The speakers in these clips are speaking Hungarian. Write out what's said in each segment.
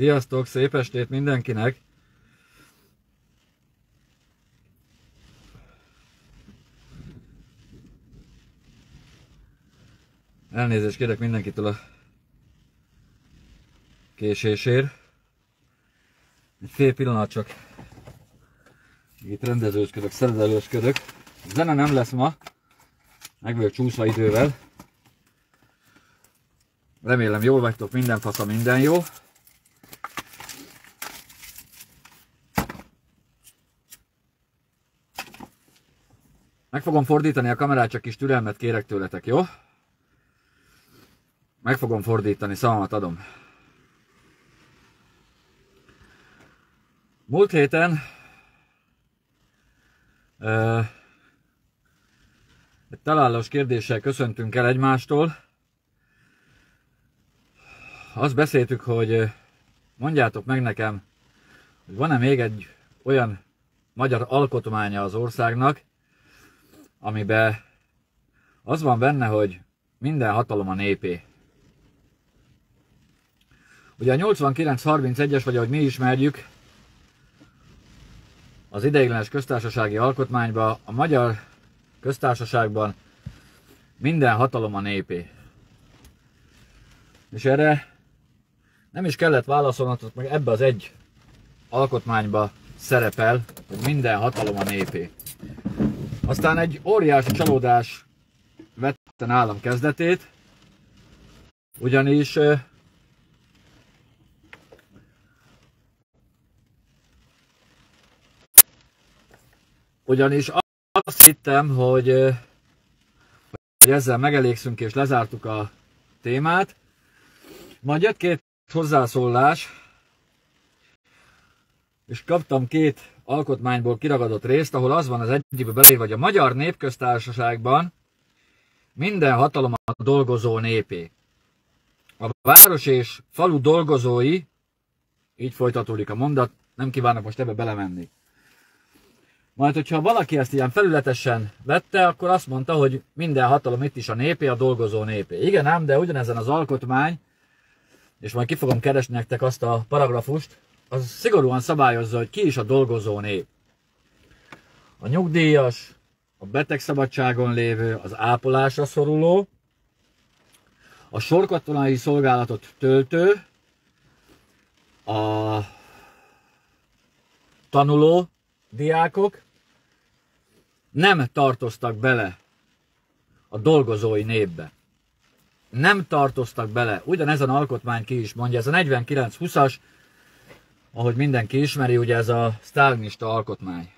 Sziasztok, szép estét mindenkinek! Elnézést kérek mindenkitől a késésért. Egy fél pillanat csak itt rendezősködök, szeredelősködök. Zene nem lesz ma, meg vagyok csúszva idővel. Remélem jól vagytok, minden fasza, minden jó. Meg fogom fordítani a kamerát, csak kis türelmet kérek tőletek, jó? Meg fogom fordítani, szavamat adom. Múlt héten uh, egy találós kérdéssel köszöntünk el egymástól. Azt beszéltük, hogy mondjátok meg nekem, hogy van-e még egy olyan magyar alkotmánya az országnak, amiben az van benne, hogy minden hatalom a népé. Ugye a 8931-es, vagy ahogy mi ismerjük, az ideiglenes köztársasági alkotmányban, a magyar köztársaságban minden hatalom a népé. És erre nem is kellett válaszolnatok, meg ebbe az egy alkotmányba szerepel, hogy minden hatalom a népé. Aztán egy óriási csalódás vette nálam kezdetét, ugyanis Ugyanis azt hittem, hogy, hogy ezzel megelégszünk és lezártuk a témát. Majd jött két hozzászólás, és kaptam két alkotmányból kiragadott részt, ahol az van az egyikben belé, vagy a Magyar Népköztársaságban minden hatalom a dolgozó népé. A város és falu dolgozói, így folytatódik a mondat, nem kívánok most ebbe belemenni. Majd, hogyha valaki ezt ilyen felületesen vette, akkor azt mondta, hogy minden hatalom itt is a népé, a dolgozó népé. Igen ám, de ugyanezen az alkotmány, és majd ki fogom keresni nektek azt a paragrafust, az szigorúan szabályozza, hogy ki is a dolgozó nép. A nyugdíjas, a betegszabadságon lévő, az ápolásra szoruló, a sorkatonai szolgálatot töltő, a tanuló diákok, nem tartoztak bele a dolgozói népbe. Nem tartoztak bele. Ugyanezen alkotmány ki is mondja, ez a 49-20-as, ahogy mindenki ismeri, ugye ez a sztálinista alkotmány.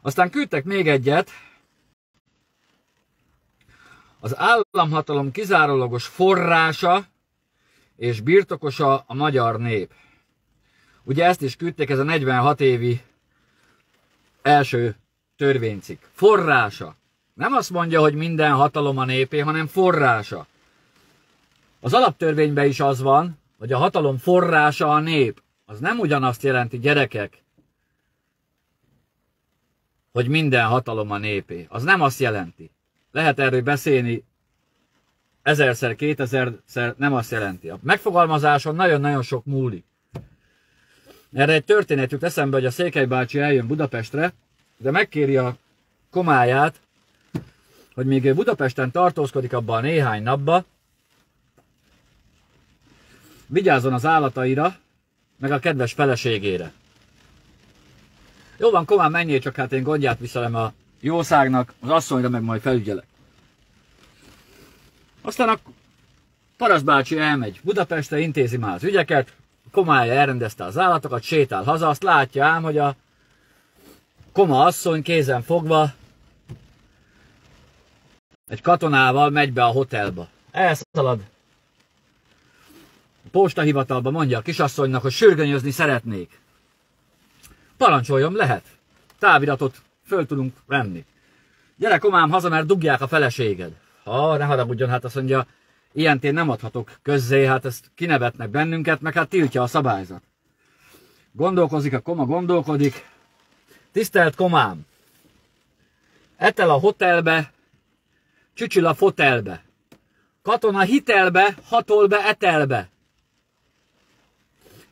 Aztán küldtek még egyet, az államhatalom kizárólagos forrása és birtokosa a magyar nép. Ugye ezt is küldték, ez a 46 évi első törvénycikk. Forrása. Nem azt mondja, hogy minden hatalom a népé, hanem forrása. Az alaptörvényben is az van, hogy a hatalom forrása a nép. Az nem ugyanazt jelenti, gyerekek, hogy minden hatalom a népé. Az nem azt jelenti. Lehet erről beszélni ezerszer, kétezerszer, nem azt jelenti. A megfogalmazáson nagyon-nagyon sok múlik. Erre egy történet jut eszembe, hogy a Székely bácsi eljön Budapestre, de megkéri a komáját, hogy még Budapesten tartózkodik abban a néhány napba, vigyázzon az állataira, meg a kedves feleségére. Jó van, komán menjél, csak hát én gondját viselem a jószágnak, az asszonyra meg majd felügyelek. Aztán a parasztbácsi elmegy Budapestre, intézi már az ügyeket, komája elrendezte az állatokat, sétál haza, azt látja ám, hogy a koma asszony kézen fogva egy katonával megy be a hotelba. Elszalad. Postahivatalba mondja a kisasszonynak, hogy sürgönyözni szeretnék. Parancsoljon, lehet. Táviratot föl tudunk venni. Gyere komám haza, mert dugják a feleséged. Ha, ne haragudjon, hát azt mondja, ilyent én nem adhatok közzé, hát ezt kinevetnek bennünket, meg hát tiltja a szabályzat. Gondolkozik a koma, gondolkodik, Tisztelt komám! Etel a hotelbe, csücsül a fotelbe. Katona hitelbe, hatol be etelbe.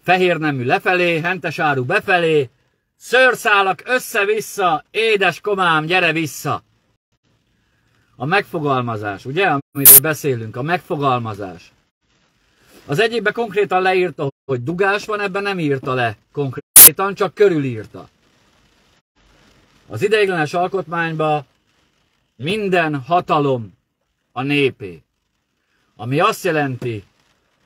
Fehér nemű lefelé, hentes áru befelé, szőrszálak össze-vissza, édes komám, gyere vissza. A megfogalmazás, ugye, amit beszélünk, a megfogalmazás. Az egyikben konkrétan leírta, hogy dugás van, ebben nem írta le konkrétan, csak körülírta. Az ideiglenes alkotmányban minden hatalom a népé. Ami azt jelenti,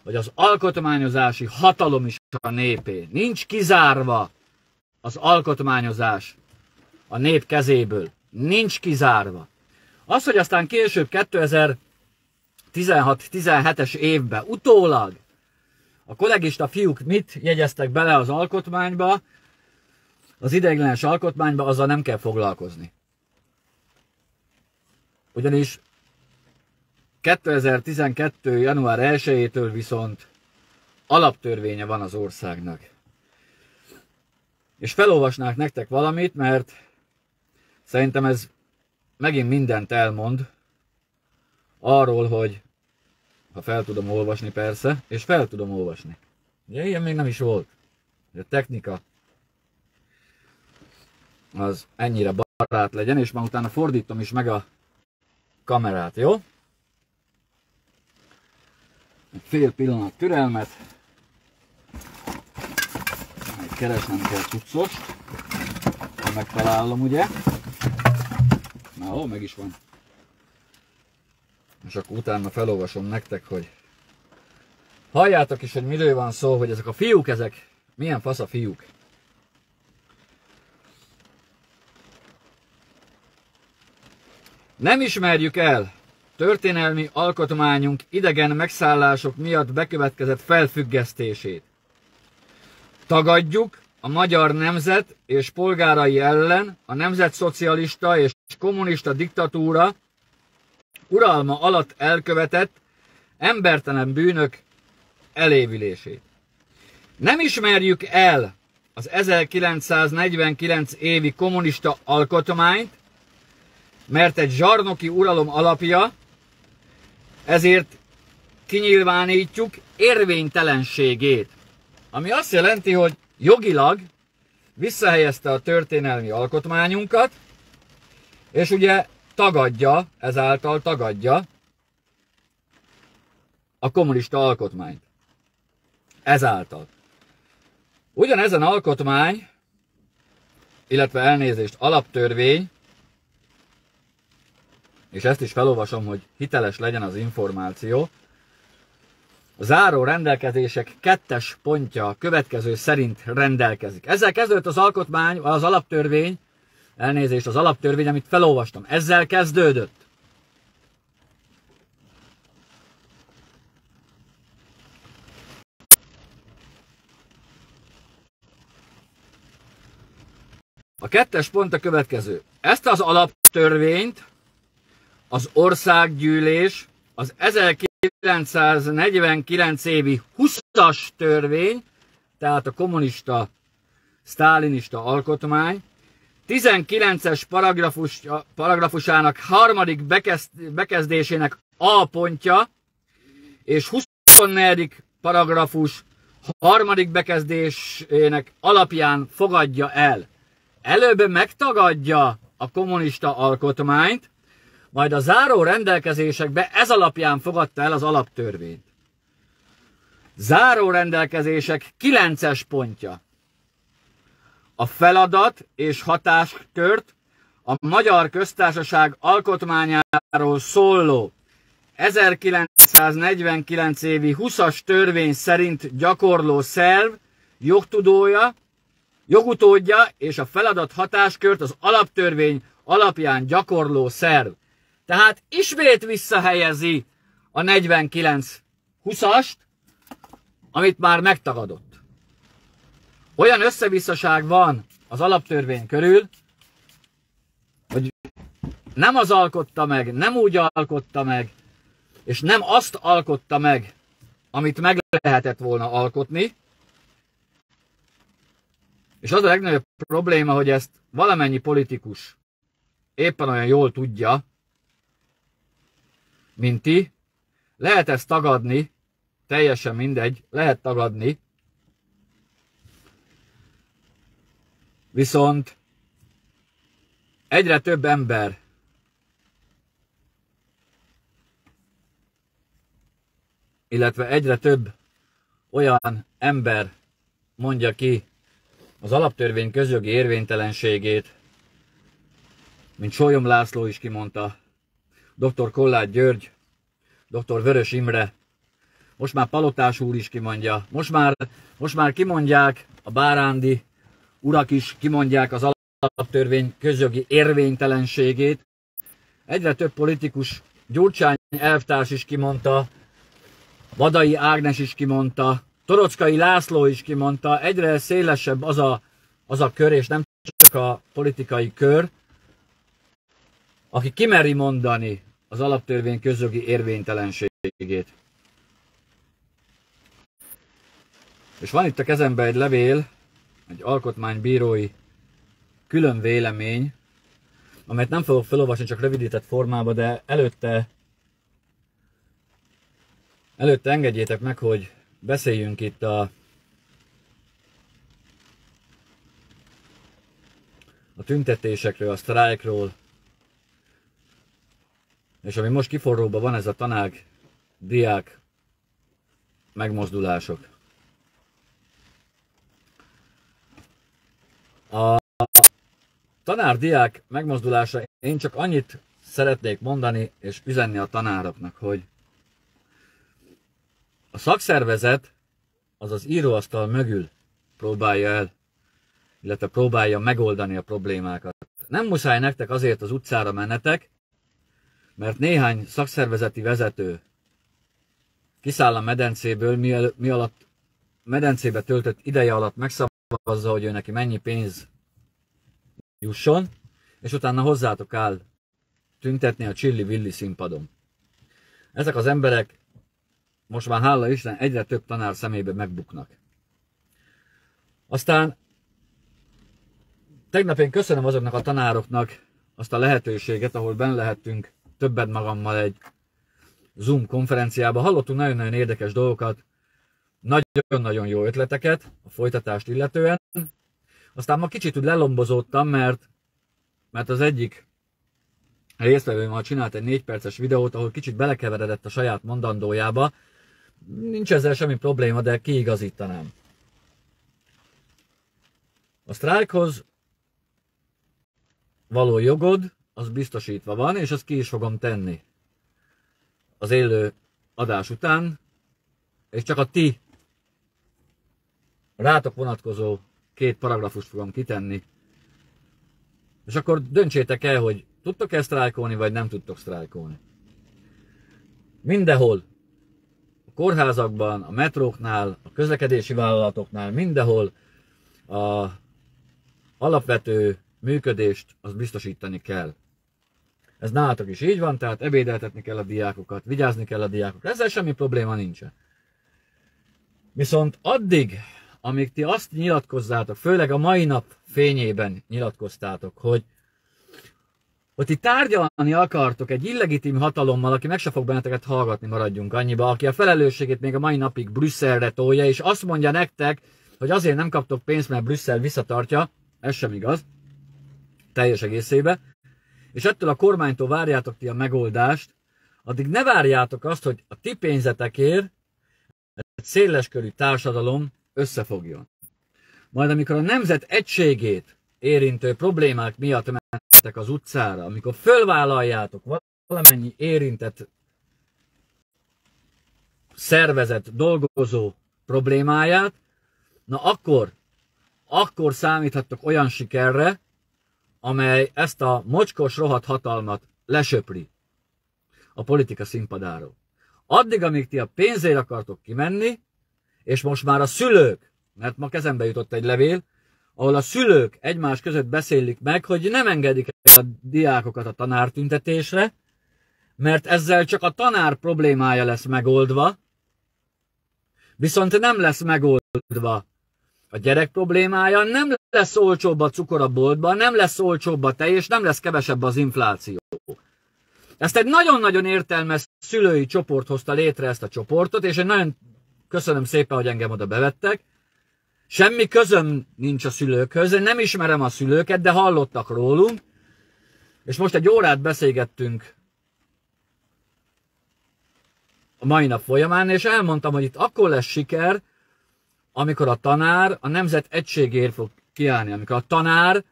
hogy az alkotmányozási hatalom is a népé. Nincs kizárva az alkotmányozás a nép kezéből. Nincs kizárva. Az, hogy aztán később 2016-17-es évben utólag a kollégista fiúk mit jegyeztek bele az alkotmányba, az ideiglenes alkotmányba, azzal nem kell foglalkozni. Ugyanis 2012. január 1-től viszont alaptörvénye van az országnak. És felolvasnák nektek valamit, mert szerintem ez megint mindent elmond arról, hogy ha fel tudom olvasni persze, és fel tudom olvasni. Ugye ilyen még nem is volt. A technika az ennyire barát legyen, és már utána fordítom is meg a kamerát, jó? Fél pillanat türelmet. Még keresnem kell cuccost. Ha megtalálom, ugye? Na, ó, meg is van. És akkor utána felolvasom nektek, hogy halljátok is, hogy miről van szó, hogy ezek a fiúk, ezek milyen fasz a fiúk. Nem ismerjük el történelmi alkotmányunk idegen megszállások miatt bekövetkezett felfüggesztését. Tagadjuk a magyar nemzet és polgárai ellen a nemzetszocialista és kommunista diktatúra uralma alatt elkövetett embertelen bűnök elévülését. Nem ismerjük el az 1949 évi kommunista alkotmányt, mert egy zsarnoki uralom alapja, ezért kinyilvánítjuk érvénytelenségét. Ami azt jelenti, hogy jogilag visszahelyezte a történelmi alkotmányunkat, és ugye tagadja, ezáltal tagadja a kommunista alkotmányt. Ezáltal. Ugyanezen alkotmány, illetve elnézést, alaptörvény és ezt is felolvasom, hogy hiteles legyen az információ. A záró rendelkezések kettes pontja következő szerint rendelkezik. Ezzel kezdődött az alkotmány, az alaptörvény, elnézést, az alaptörvény, amit felolvastam. Ezzel kezdődött. A kettes pont a következő. Ezt az alaptörvényt az országgyűlés az 1949 évi 20-as törvény, tehát a kommunista, sztálinista alkotmány, 19-es paragrafus, paragrafusának harmadik bekezd, bekezdésének A pontja, és 24. paragrafus harmadik bekezdésének alapján fogadja el. Előbb megtagadja a kommunista alkotmányt, majd a záró rendelkezésekbe ez alapján fogadta el az alaptörvényt. Záró rendelkezések 9-es pontja. A feladat és hatáskört a Magyar Köztársaság alkotmányáról szóló 1949 évi 20-as törvény szerint gyakorló szerv, jogtudója, jogutódja és a feladat hatáskört az alaptörvény alapján gyakorló szerv. Tehát ismét visszahelyezi a 49-20-ast, amit már megtagadott. Olyan összevisszaság van az alaptörvény körül, hogy nem az alkotta meg, nem úgy alkotta meg, és nem azt alkotta meg, amit meg lehetett volna alkotni. És az a legnagyobb probléma, hogy ezt valamennyi politikus éppen olyan jól tudja, mint ti. Lehet ezt tagadni, teljesen mindegy, lehet tagadni, Viszont egyre több ember illetve egyre több olyan ember mondja ki az alaptörvény közjogi érvénytelenségét, mint Sólyom László is kimondta, dr. Kollát György, dr. Vörös Imre, most már Palotás úr is kimondja, most már, most már kimondják a Bárándi urak is kimondják az alaptörvény közjogi érvénytelenségét. Egyre több politikus, Gyurcsány elvtárs is kimondta, Vadai Ágnes is kimondta, Torockai László is kimondta, egyre szélesebb az a, az a kör, és nem csak a politikai kör, aki kimeri mondani az alaptörvény közjogi érvénytelenségét. És van itt a kezemben egy levél, egy alkotmánybírói külön vélemény, amelyet nem fogok felolvasni csak rövidített formában, de előtte előtte engedjétek meg, hogy beszéljünk itt a a tüntetésekről, a sztrájkról, és ami most kiforróban van, ez a tanág, diák megmozdulások. A tanár-diák megmozdulása, én csak annyit szeretnék mondani és üzenni a tanároknak, hogy a szakszervezet az az íróasztal mögül próbálja el, illetve próbálja megoldani a problémákat. Nem muszáj nektek azért az utcára mennetek, mert néhány szakszervezeti vezető kiszáll a medencéből, mi, mi alatt medencébe töltött ideje alatt megszavazza, hogy ő neki mennyi pénz jusson, és utána hozzátok áll tüntetni a csilli-villi színpadon. Ezek az emberek most már hála Isten egyre több tanár szemébe megbuknak. Aztán tegnap én köszönöm azoknak a tanároknak azt a lehetőséget, ahol benne lehettünk többet magammal egy Zoom konferenciába. Hallottunk nagyon-nagyon érdekes dolgokat, nagyon-nagyon jó ötleteket a folytatást illetően. Aztán ma kicsit úgy lelombozódtam, mert, mert az egyik résztvevő ma csinált egy négy perces videót, ahol kicsit belekeveredett a saját mondandójába. Nincs ezzel semmi probléma, de kiigazítanám. A sztrájkhoz való jogod, az biztosítva van, és azt ki is fogom tenni az élő adás után, és csak a ti rátok vonatkozó két paragrafust fogom kitenni, és akkor döntsétek el, hogy tudtok-e sztrájkolni, vagy nem tudtok sztrájkolni. Mindenhol, a kórházakban, a metróknál, a közlekedési vállalatoknál, mindenhol a alapvető működést az biztosítani kell. Ez nálatok is így van, tehát ebédeltetni kell a diákokat, vigyázni kell a diákokra, ezzel semmi probléma nincsen. Viszont addig, amíg ti azt nyilatkozzátok, főleg a mai nap fényében nyilatkoztátok, hogy hogy ti tárgyalni akartok egy illegitim hatalommal, aki meg se fog benneteket hallgatni, maradjunk annyiba, aki a felelősségét még a mai napig Brüsszelre tolja, és azt mondja nektek, hogy azért nem kaptok pénzt, mert Brüsszel visszatartja, ez sem igaz, teljes egészébe, és ettől a kormánytól várjátok ti a megoldást, addig ne várjátok azt, hogy a ti pénzetekért egy széleskörű társadalom összefogjon. Majd amikor a nemzet egységét érintő problémák miatt mentek az utcára, amikor fölvállaljátok valamennyi érintett szervezet dolgozó problémáját, na akkor, akkor számíthattok olyan sikerre, amely ezt a mocskos rohadt hatalmat lesöpri a politika színpadáról. Addig, amíg ti a pénzért akartok kimenni, és most már a szülők, mert ma kezembe jutott egy levél, ahol a szülők egymás között beszélik meg, hogy nem engedik a diákokat a tanártüntetésre, mert ezzel csak a tanár problémája lesz megoldva, viszont nem lesz megoldva a gyerek problémája, nem lesz olcsóbb a cukor a boltban, nem lesz olcsóbb a tej, és nem lesz kevesebb az infláció. Ezt egy nagyon-nagyon értelmes szülői csoport hozta létre ezt a csoportot, és én nagyon köszönöm szépen, hogy engem oda bevettek, Semmi közöm nincs a szülőkhöz, én nem ismerem a szülőket, de hallottak rólunk, és most egy órát beszélgettünk a mai nap folyamán, és elmondtam, hogy itt akkor lesz siker, amikor a tanár a nemzet egységért fog kiállni, amikor a tanár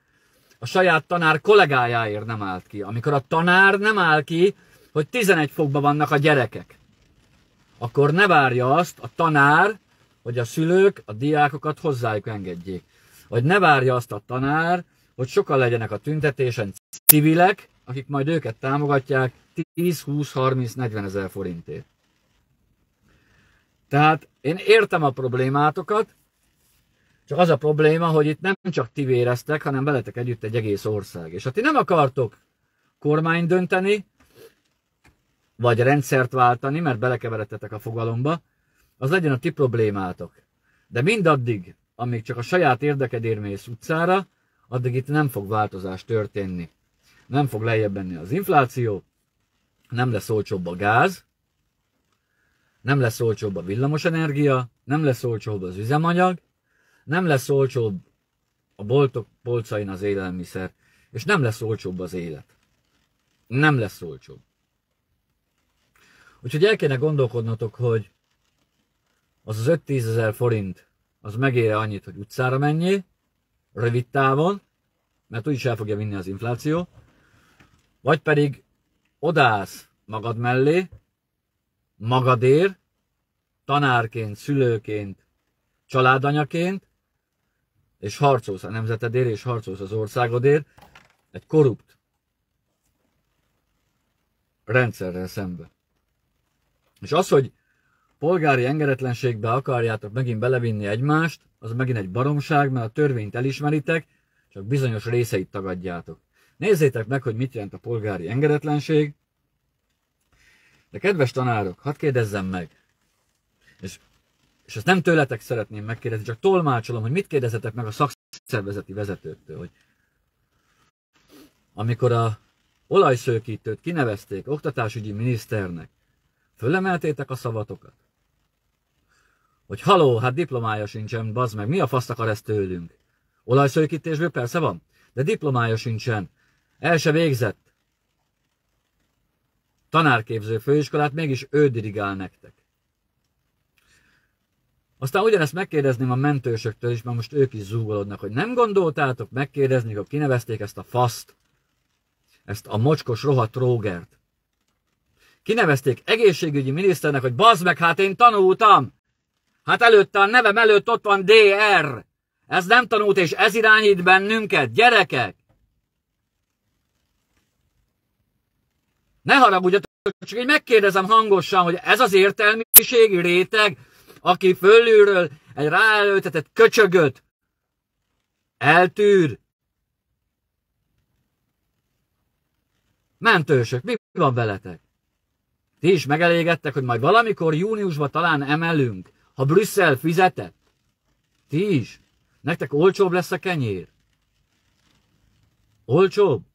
a saját tanár kollégájáért nem állt ki, amikor a tanár nem áll ki, hogy 11 fokban vannak a gyerekek, akkor ne várja azt a tanár, hogy a szülők a diákokat hozzájuk engedjék. Vagy ne várja azt a tanár, hogy sokan legyenek a tüntetésen civilek, akik majd őket támogatják 10, 20, 30, 40 ezer forintért. Tehát én értem a problémátokat, csak az a probléma, hogy itt nem csak ti véreztek, hanem veletek együtt egy egész ország. És ha ti nem akartok kormány dönteni, vagy rendszert váltani, mert belekeveredtetek a fogalomba, az legyen a ti problémátok. De mindaddig, amíg csak a saját érdekedért mész utcára, addig itt nem fog változás történni. Nem fog lejjebb menni az infláció, nem lesz olcsóbb a gáz, nem lesz olcsóbb a villamosenergia, nem lesz olcsóbb az üzemanyag, nem lesz olcsóbb a boltok polcain az élelmiszer, és nem lesz olcsóbb az élet. Nem lesz olcsóbb. Úgyhogy el kéne gondolkodnotok, hogy az az 5-10 ezer forint, az megére annyit, hogy utcára menjél, rövid távon, mert úgyis el fogja vinni az infláció, vagy pedig odász magad mellé, magadért, tanárként, szülőként, családanyaként, és harcolsz a nemzetedért, és harcolsz az országodért, egy korrupt rendszerrel szembe. És az, hogy polgári engedetlenségbe akarjátok megint belevinni egymást, az megint egy baromság, mert a törvényt elismeritek, csak bizonyos részeit tagadjátok. Nézzétek meg, hogy mit jelent a polgári engedetlenség. De kedves tanárok, hadd kérdezzem meg, és, és ezt nem tőletek szeretném megkérdezni, csak tolmácsolom, hogy mit kérdezetek meg a szakszervezeti vezetőktől, hogy amikor a olajszőkítőt kinevezték oktatásügyi miniszternek, fölemeltétek a szavatokat? Hogy haló, hát diplomája sincsen, bazd meg, mi a faszt akar ezt tőlünk? Olajszőkítésből persze van, de diplomája sincsen. El se végzett. Tanárképző főiskolát mégis ő dirigál nektek. Aztán ugyanezt megkérdezném a mentősöktől is, mert most ők is zúgolódnak, hogy nem gondoltátok megkérdezni, hogy kinevezték ezt a faszt, ezt a mocskos rohadt rógert. Kinevezték egészségügyi miniszternek, hogy bazd meg, hát én tanultam. Hát előtte a nevem előtt ott van DR. Ez nem tanult, és ez irányít bennünket, gyerekek. Ne haragudjatok, csak így megkérdezem hangosan, hogy ez az értelmiségi réteg, aki fölülről egy ráelőtetett köcsögöt eltűr. Mentősök, mi van veletek? Ti is megelégedtek, hogy majd valamikor júniusban talán emelünk, ha Brüsszel fizetett? Ti is? Nektek olcsóbb lesz a kenyér? Olcsóbb?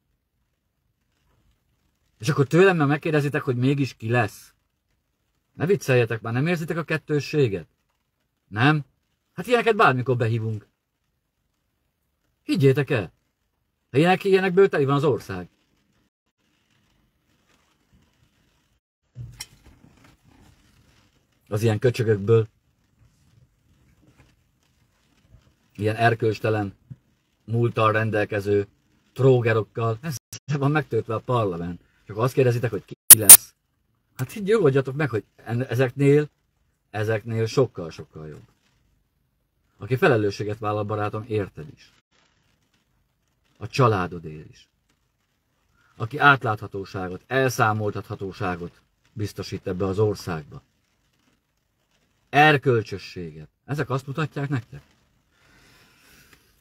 És akkor tőlem meg megkérdezitek, hogy mégis ki lesz. Ne vicceljetek már, nem érzitek a kettősséget? Nem? Hát ilyeneket bármikor behívunk. Higgyétek el! Ilyenek, ilyenekből teli van az ország. Az ilyen köcsögökből. Ilyen erkölcstelen, múltal rendelkező trógerokkal. Ez van megtöltve a parlament. Csak azt kérdezitek, hogy ki lesz. Hát így nyugodjatok meg, hogy ezeknél, ezeknél sokkal-sokkal jobb. Aki felelősséget vállal, barátom, érted is. A családod él is. Aki átláthatóságot, elszámoltathatóságot biztosít ebbe az országba. Erkölcsösséget. Ezek azt mutatják nektek?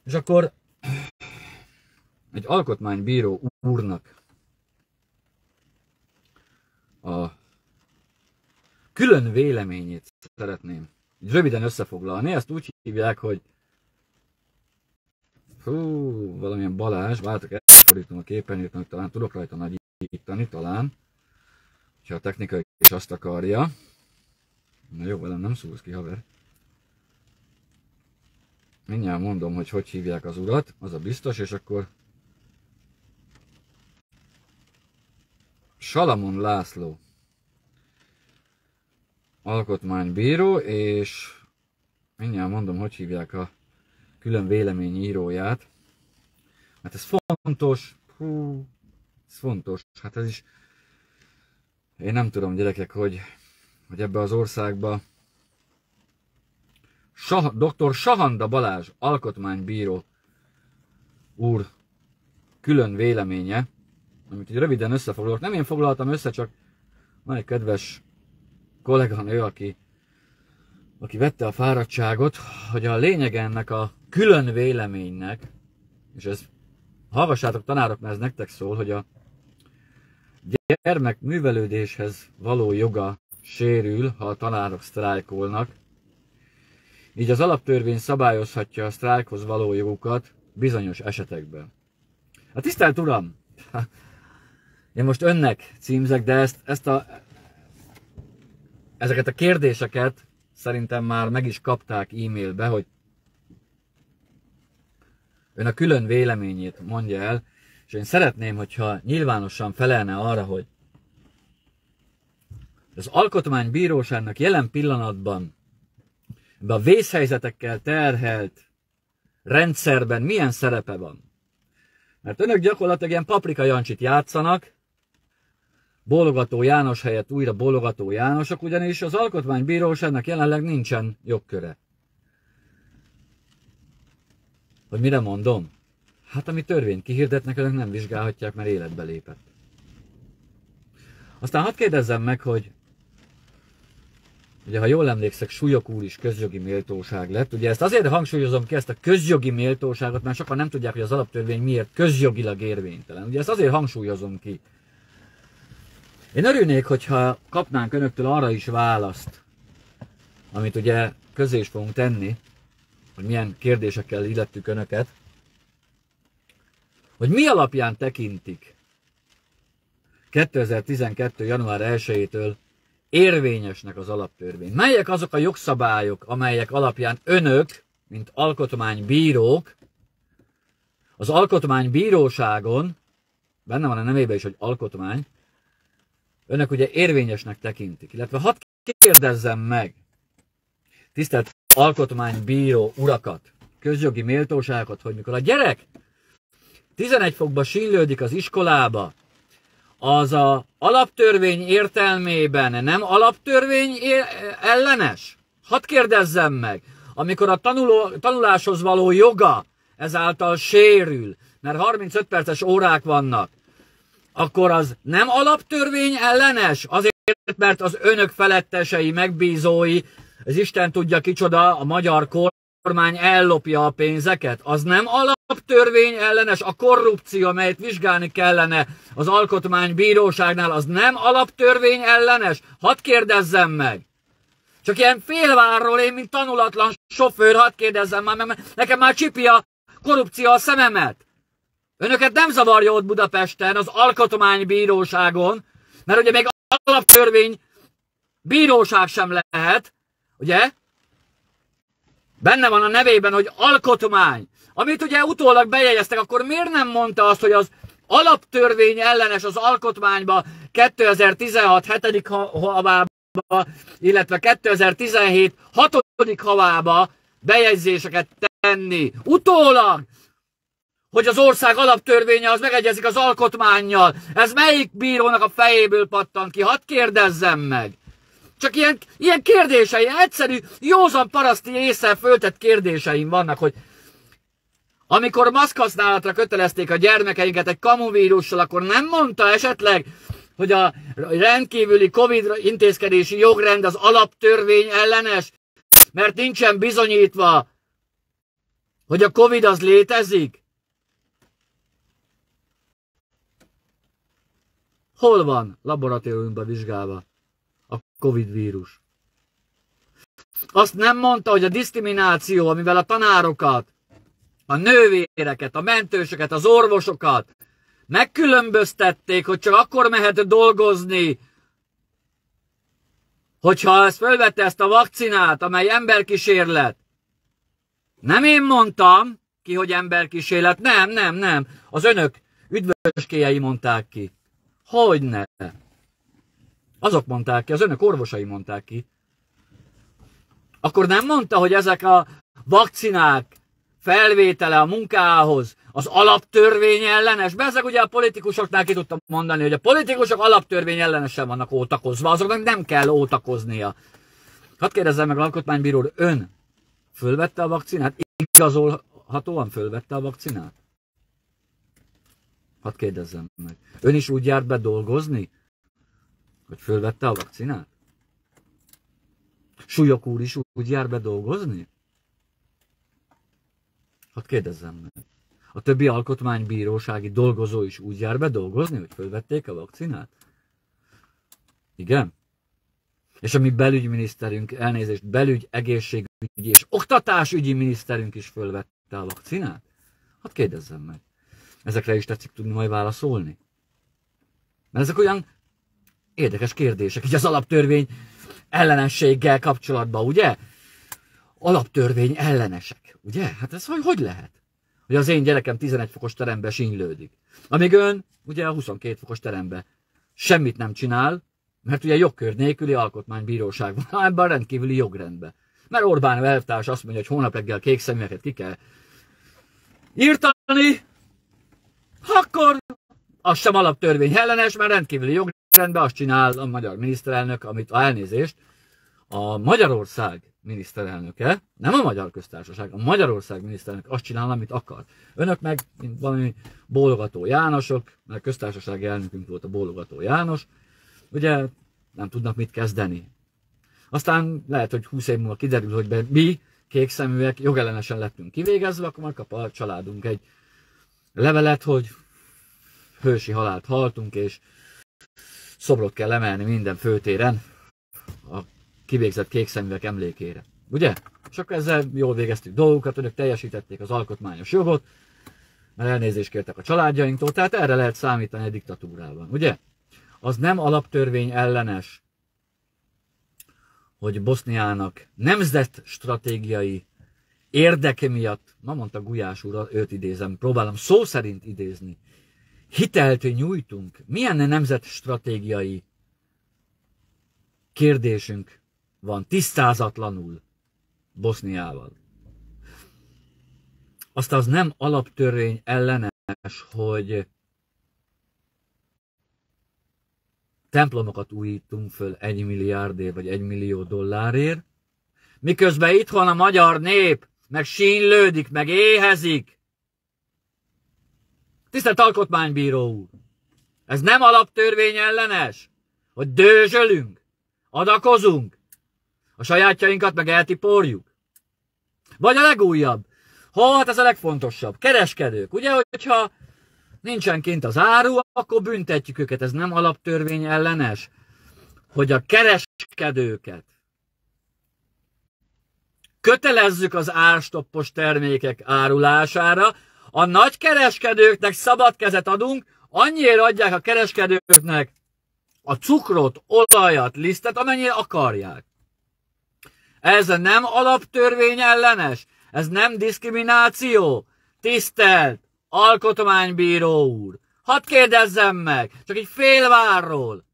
És akkor egy alkotmánybíró úrnak a külön véleményét szeretném röviden összefoglalni. Ezt úgy hívják, hogy hú, valamilyen Balázs, váltok elfordítom a képernyőt, hogy talán tudok rajta nagyítani, talán, ha a technika is azt akarja. Na jó, velem nem szólsz ki, haver. mindjárt mondom, hogy hogy hívják az urat, az a biztos, és akkor Salamon László alkotmánybíró, és mindjárt mondom, hogy hívják a külön véleményíróját. Hát ez fontos, hú, ez fontos, hát ez is, én nem tudom gyerekek, hogy, hogy ebbe az országba Sah, dr. Sahanda Balázs, alkotmánybíró úr külön véleménye, amit így röviden összefoglalok. Nem én foglaltam össze, csak van egy kedves kolléganő, aki, aki vette a fáradtságot, hogy a lényeg ennek a külön véleménynek, és ez hallgassátok tanárok, mert ez nektek szól, hogy a gyermek művelődéshez való joga sérül, ha a tanárok sztrájkolnak, így az alaptörvény szabályozhatja a sztrájkhoz való jogukat bizonyos esetekben. A tisztelt Uram! Én most önnek címzek, de ezt, ezt a, ezeket a kérdéseket szerintem már meg is kapták e-mailbe, hogy ön a külön véleményét mondja el, és én szeretném, hogyha nyilvánosan felelne arra, hogy az alkotmánybíróságnak jelen pillanatban de a vészhelyzetekkel terhelt rendszerben milyen szerepe van. Mert önök gyakorlatilag ilyen paprika Jancsit játszanak, bólogató János helyett újra bólogató Jánosok, ugyanis az alkotmánybíróságnak jelenleg nincsen jogköre. Hogy mire mondom? Hát ami törvényt kihirdetnek, önök nem vizsgálhatják, mert életbe lépett. Aztán hadd kérdezzem meg, hogy ugye ha jól emlékszek, Súlyok úr is közjogi méltóság lett. Ugye ezt azért hangsúlyozom ki, ezt a közjogi méltóságot, mert sokan nem tudják, hogy az alaptörvény miért közjogilag érvénytelen. Ugye ezt azért hangsúlyozom ki. Én örülnék, hogyha kapnánk önöktől arra is választ, amit ugye közé is fogunk tenni, hogy milyen kérdésekkel illettük önöket, hogy mi alapján tekintik 2012. január 1-től érvényesnek az alaptörvény. Melyek azok a jogszabályok, amelyek alapján önök, mint alkotmánybírók, az alkotmánybíróságon, benne van a nevében is, hogy alkotmány, önök ugye érvényesnek tekintik. Illetve hadd kérdezzem meg, tisztelt alkotmánybíró urakat, közjogi méltóságot, hogy mikor a gyerek 11 fokba sínlődik az iskolába, az a alaptörvény értelmében nem alaptörvény ellenes? Hadd kérdezzem meg, amikor a tanuló, tanuláshoz való joga ezáltal sérül, mert 35 perces órák vannak, akkor az nem alaptörvény ellenes? Azért, mert az önök felettesei, megbízói, az Isten tudja kicsoda, a magyar kormány ellopja a pénzeket. Az nem alap alaptörvény ellenes, a korrupció, amelyet vizsgálni kellene az alkotmánybíróságnál, az nem alaptörvény ellenes? Hadd kérdezzem meg! Csak ilyen félvárról én, mint tanulatlan sofőr, hadd kérdezzem már, mert nekem már csipi a korrupció a szememet. Önöket nem zavarja ott Budapesten, az alkotmánybíróságon, mert ugye még alaptörvény bíróság sem lehet, ugye? Benne van a nevében, hogy alkotmány. Amit ugye utólag bejegyeztek, akkor miért nem mondta azt, hogy az alaptörvény ellenes az alkotmányba 2016 7. havába, illetve 2017 6. havába bejegyzéseket tenni. Utólag! Hogy az ország alaptörvénye az megegyezik az alkotmányjal. Ez melyik bírónak a fejéből pattan ki? Hadd kérdezzem meg! Csak ilyen, ilyen kérdései, egyszerű, józan paraszti észre föltett kérdéseim vannak, hogy amikor maszkhasználatra kötelezték a gyermekeinket egy kamuvírussal, akkor nem mondta esetleg, hogy a rendkívüli Covid intézkedési jogrend az alaptörvény ellenes, mert nincsen bizonyítva, hogy a Covid az létezik? Hol van laboratóriumban vizsgálva a Covid vírus? Azt nem mondta, hogy a diszkrimináció, amivel a tanárokat a nővéreket, a mentősöket, az orvosokat megkülönböztették, hogy csak akkor mehet dolgozni, hogyha ezt fölvette ezt a vakcinát, amely emberkísérlet, Nem én mondtam ki, hogy emberkísérlet. Nem, nem, nem. Az önök üdvöskéjei mondták ki. Hogy ne? Azok mondták ki, az önök orvosai mondták ki. Akkor nem mondta, hogy ezek a vakcinák felvétele a munkához az alaptörvény ellenes? Bezeg ugye a politikusoknál ki tudtam mondani, hogy a politikusok alaptörvény ellenesen vannak ótakozva, azoknak nem kell ótakoznia. Hadd kérdezzem meg, alkotmánybíró, ön fölvette a vakcinát? Igazolhatóan fölvette a vakcinát? Hadd kérdezzem meg. Ön is úgy járt be dolgozni, hogy fölvette a vakcinát? Súlyok úr is úgy jár be dolgozni? Hadd kérdezzem meg. A többi alkotmánybírósági dolgozó is úgy jár be dolgozni, hogy fölvették a vakcinát? Igen? És a mi belügyminiszterünk, elnézést, belügy, egészségügyi és oktatásügyi miniszterünk is fölvette a vakcinát? Hadd kérdezzem meg. Ezekre is tetszik tudni majd válaszolni? Mert ezek olyan érdekes kérdések, így az alaptörvény ellenességgel kapcsolatban, ugye? Alaptörvény ellenesek, ugye? Hát ez hogy, hogy lehet? Hogy az én gyerekem 11 fokos terembe sínylődik. Amíg ön, ugye a 22 fokos terembe semmit nem csinál, mert ugye jogkör nélküli alkotmánybíróság van ebben a rendkívüli jogrendben. Mert Orbán elvtárs azt mondja, hogy hónap reggel kék szemüveket ki kell írtani, akkor az sem alaptörvény ellenes, mert rendkívüli jogrendben azt csinál a magyar miniszterelnök, amit a elnézést, a Magyarország miniszterelnöke, nem a Magyar Köztársaság, a Magyarország miniszterelnök azt csinál, amit akar. Önök meg, mint valami bólogató Jánosok, mert köztársaság elnökünk volt a bólogató János, ugye nem tudnak mit kezdeni. Aztán lehet, hogy 20 év múlva kiderül, hogy mi, kék szeműek, jogellenesen lettünk kivégezve, akkor majd kap a családunk egy levelet, hogy hősi halált haltunk, és szobrot kell emelni minden főtéren a kivégzett kékszeműek emlékére. Ugye? És akkor ezzel jól végeztük dolgokat, önök teljesítették az alkotmányos jogot, mert elnézést kértek a családjainktól, tehát erre lehet számítani a diktatúrában, ugye? Az nem alaptörvény ellenes, hogy Boszniának nemzetstratégiai érdeke miatt, ma mondta Gulyás úr, őt idézem, próbálom szó szerint idézni, hitelt nyújtunk. Milyen nemzetstratégiai kérdésünk van tisztázatlanul Boszniával? Azt az nem alaptörvény ellenes, hogy templomokat újítunk föl egy milliárdért vagy egy millió dollárért, miközben itthon a magyar nép meg sínlődik, meg éhezik. Tisztelt Alkotmánybíró úr! Ez nem alaptörvény ellenes, hogy dőzsölünk, adakozunk, a sajátjainkat meg eltiporjuk. Vagy a legújabb, ha hát ez a legfontosabb, kereskedők, ugye, hogyha nincsen kint az áru, akkor büntetjük őket, ez nem alaptörvény ellenes, hogy a kereskedőket kötelezzük az árstoppos termékek árulására, a nagykereskedőknek szabad kezet adunk, annyiért adják a kereskedőknek a cukrot, olajat, lisztet, amennyire akarják. Ez nem alaptörvény ellenes, ez nem diszkrimináció. Tisztelt alkotmánybíró úr, hadd kérdezzem meg, csak egy félvárról,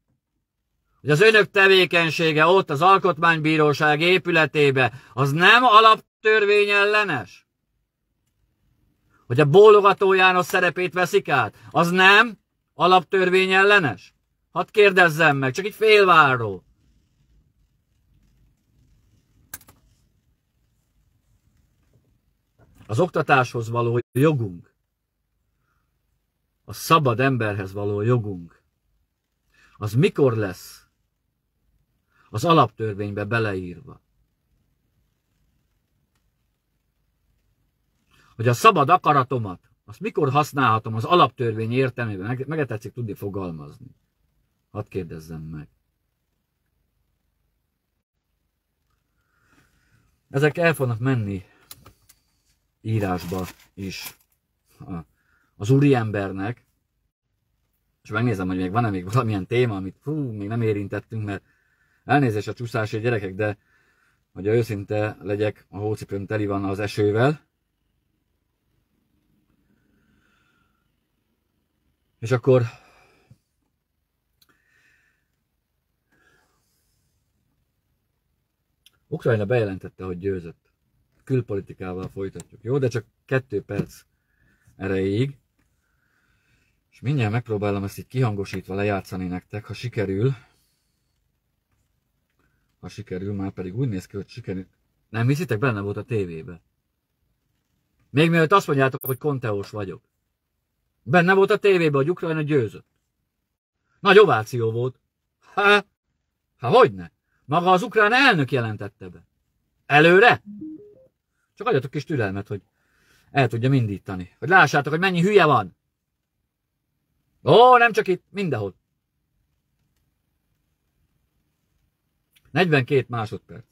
hogy az önök tevékenysége ott az alkotmánybíróság épületébe, az nem alaptörvény ellenes? Hogy a bólogató János szerepét veszik át, az nem alaptörvény ellenes? Hadd kérdezzem meg, csak egy félvárról. Az oktatáshoz való jogunk, a szabad emberhez való jogunk, az mikor lesz az alaptörvénybe beleírva? Hogy a szabad akaratomat, azt mikor használhatom az alaptörvény értelmében, meg, meg tetszik tudni fogalmazni. Hadd kérdezzem meg. Ezek el fognak menni írásba is az úriembernek, és megnézem, hogy még van-e még valamilyen téma, amit fú, még nem érintettünk, mert elnézést a csúszásért gyerekek, de hogy a őszinte legyek, a hócipőm teli van az esővel. És akkor Ukrajna bejelentette, hogy győzött. Külpolitikával folytatjuk. Jó, de csak kettő perc erejéig. És mindjárt megpróbálom ezt így kihangosítva lejátszani nektek, ha sikerül. Ha sikerül, már pedig úgy néz ki, hogy sikerül. Nem hiszitek, benne volt a tévébe. Még mielőtt azt mondjátok, hogy konteós vagyok. Benne volt a tévébe, hogy Ukrajna győzött. Nagy ováció volt. Ha, ha hogyne? Maga az ukrán elnök jelentette be. Előre? Csak adjatok kis türelmet, hogy el tudja mindítani. Hogy lássátok, hogy mennyi hülye van. Ó, nem csak itt, mindenhol. 42 másodperc.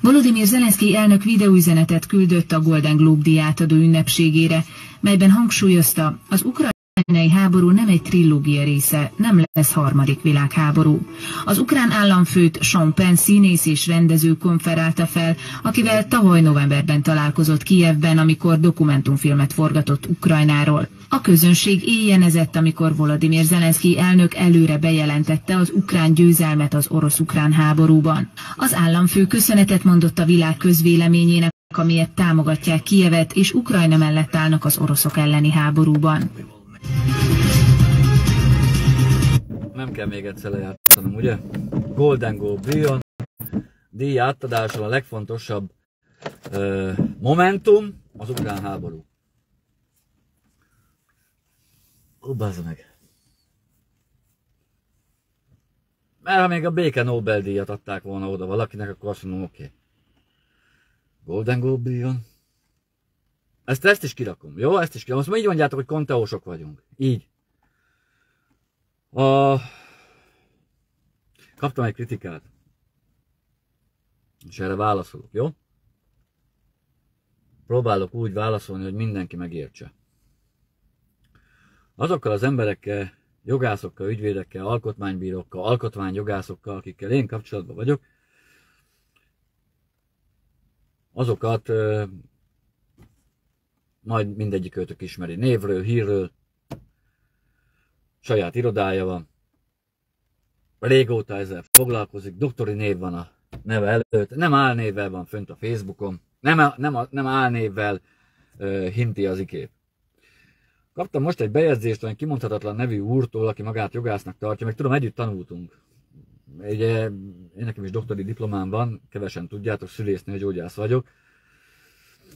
Volodymyr Zelenszky elnök videóüzenetet küldött a Golden Globe díjátadó ünnepségére, melyben hangsúlyozta, az ukrán ukrajnai háború nem egy trilógia része, nem lesz harmadik világháború. Az ukrán államfőt Sean Penn színész és rendező konferálta fel, akivel tavaly novemberben találkozott Kijevben, amikor dokumentumfilmet forgatott Ukrajnáról. A közönség éjjenezett, amikor Volodymyr Zelenszky elnök előre bejelentette az ukrán győzelmet az orosz-ukrán háborúban. Az államfő köszönetet mondott a világ közvéleményének, amiért támogatják Kijevet és Ukrajna mellett állnak az oroszok elleni háborúban. Nem kell még egyszer lejátszanom, ugye? Golden Globe díjon, díj átadással a legfontosabb uh, momentum az ukrán háború. Ó, meg. Mert ha még a béke Nobel-díjat adták volna oda valakinek, akkor azt mondom, oké. Okay. Golden Globe díjon, ezt, ezt is kirakom, jó? Ezt is kirakom. Azt így mondjátok, hogy konteósok vagyunk. Így. A... Kaptam egy kritikát. És erre válaszolok, jó? Próbálok úgy válaszolni, hogy mindenki megértse. Azokkal az emberekkel, jogászokkal, ügyvédekkel, alkotmánybírókkal, alkotmányjogászokkal, akikkel én kapcsolatban vagyok, azokat majd mindegyik őtök ismeri névről, hírről, saját irodája van, régóta ezzel foglalkozik, doktori név van a neve előtt, nem álnévvel van fönt a Facebookon, nem, nem, nem álnévvel uh, hinti az ikép. Kaptam most egy bejegyzést olyan kimondhatatlan nevű úrtól, aki magát jogásznak tartja, meg tudom, együtt tanultunk. Ugye, én nekem is doktori diplomám van, kevesen tudjátok, szülésznő gyógyász vagyok,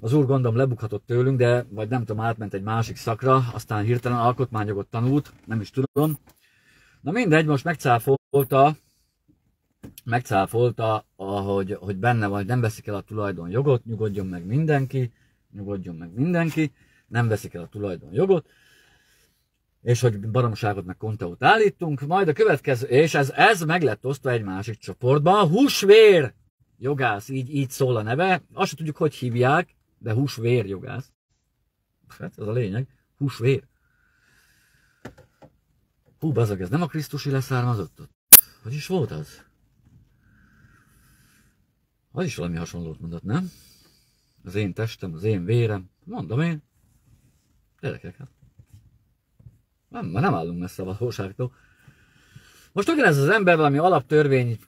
az úr gondom lebukhatott tőlünk, de vagy nem tudom, átment egy másik szakra, aztán hirtelen alkotmányjogot tanult, nem is tudom. Na mindegy, most megcáfolta, megcáfolta, hogy, hogy benne vagy, nem veszik el a tulajdonjogot, nyugodjon meg mindenki, nyugodjon meg mindenki, nem veszik el a tulajdonjogot, és hogy baromságot meg konteót állítunk, majd a következő, és ez, ez meg lett osztva egy másik csoportban, húsvér jogász, így, így szól a neve, azt sem tudjuk, hogy hívják, de húsvér jogász. Hát ez a lényeg, húsvér. Hú, bazag, ez nem a Krisztusi leszármazott ott? Hogy is volt az? Az is valami hasonlót mondott, nem? Az én testem, az én vérem. Mondom én. Gyerekek, hát. Nem, nem állunk messze a valóságtól. Most ugyanez az ember valami alaptörvény,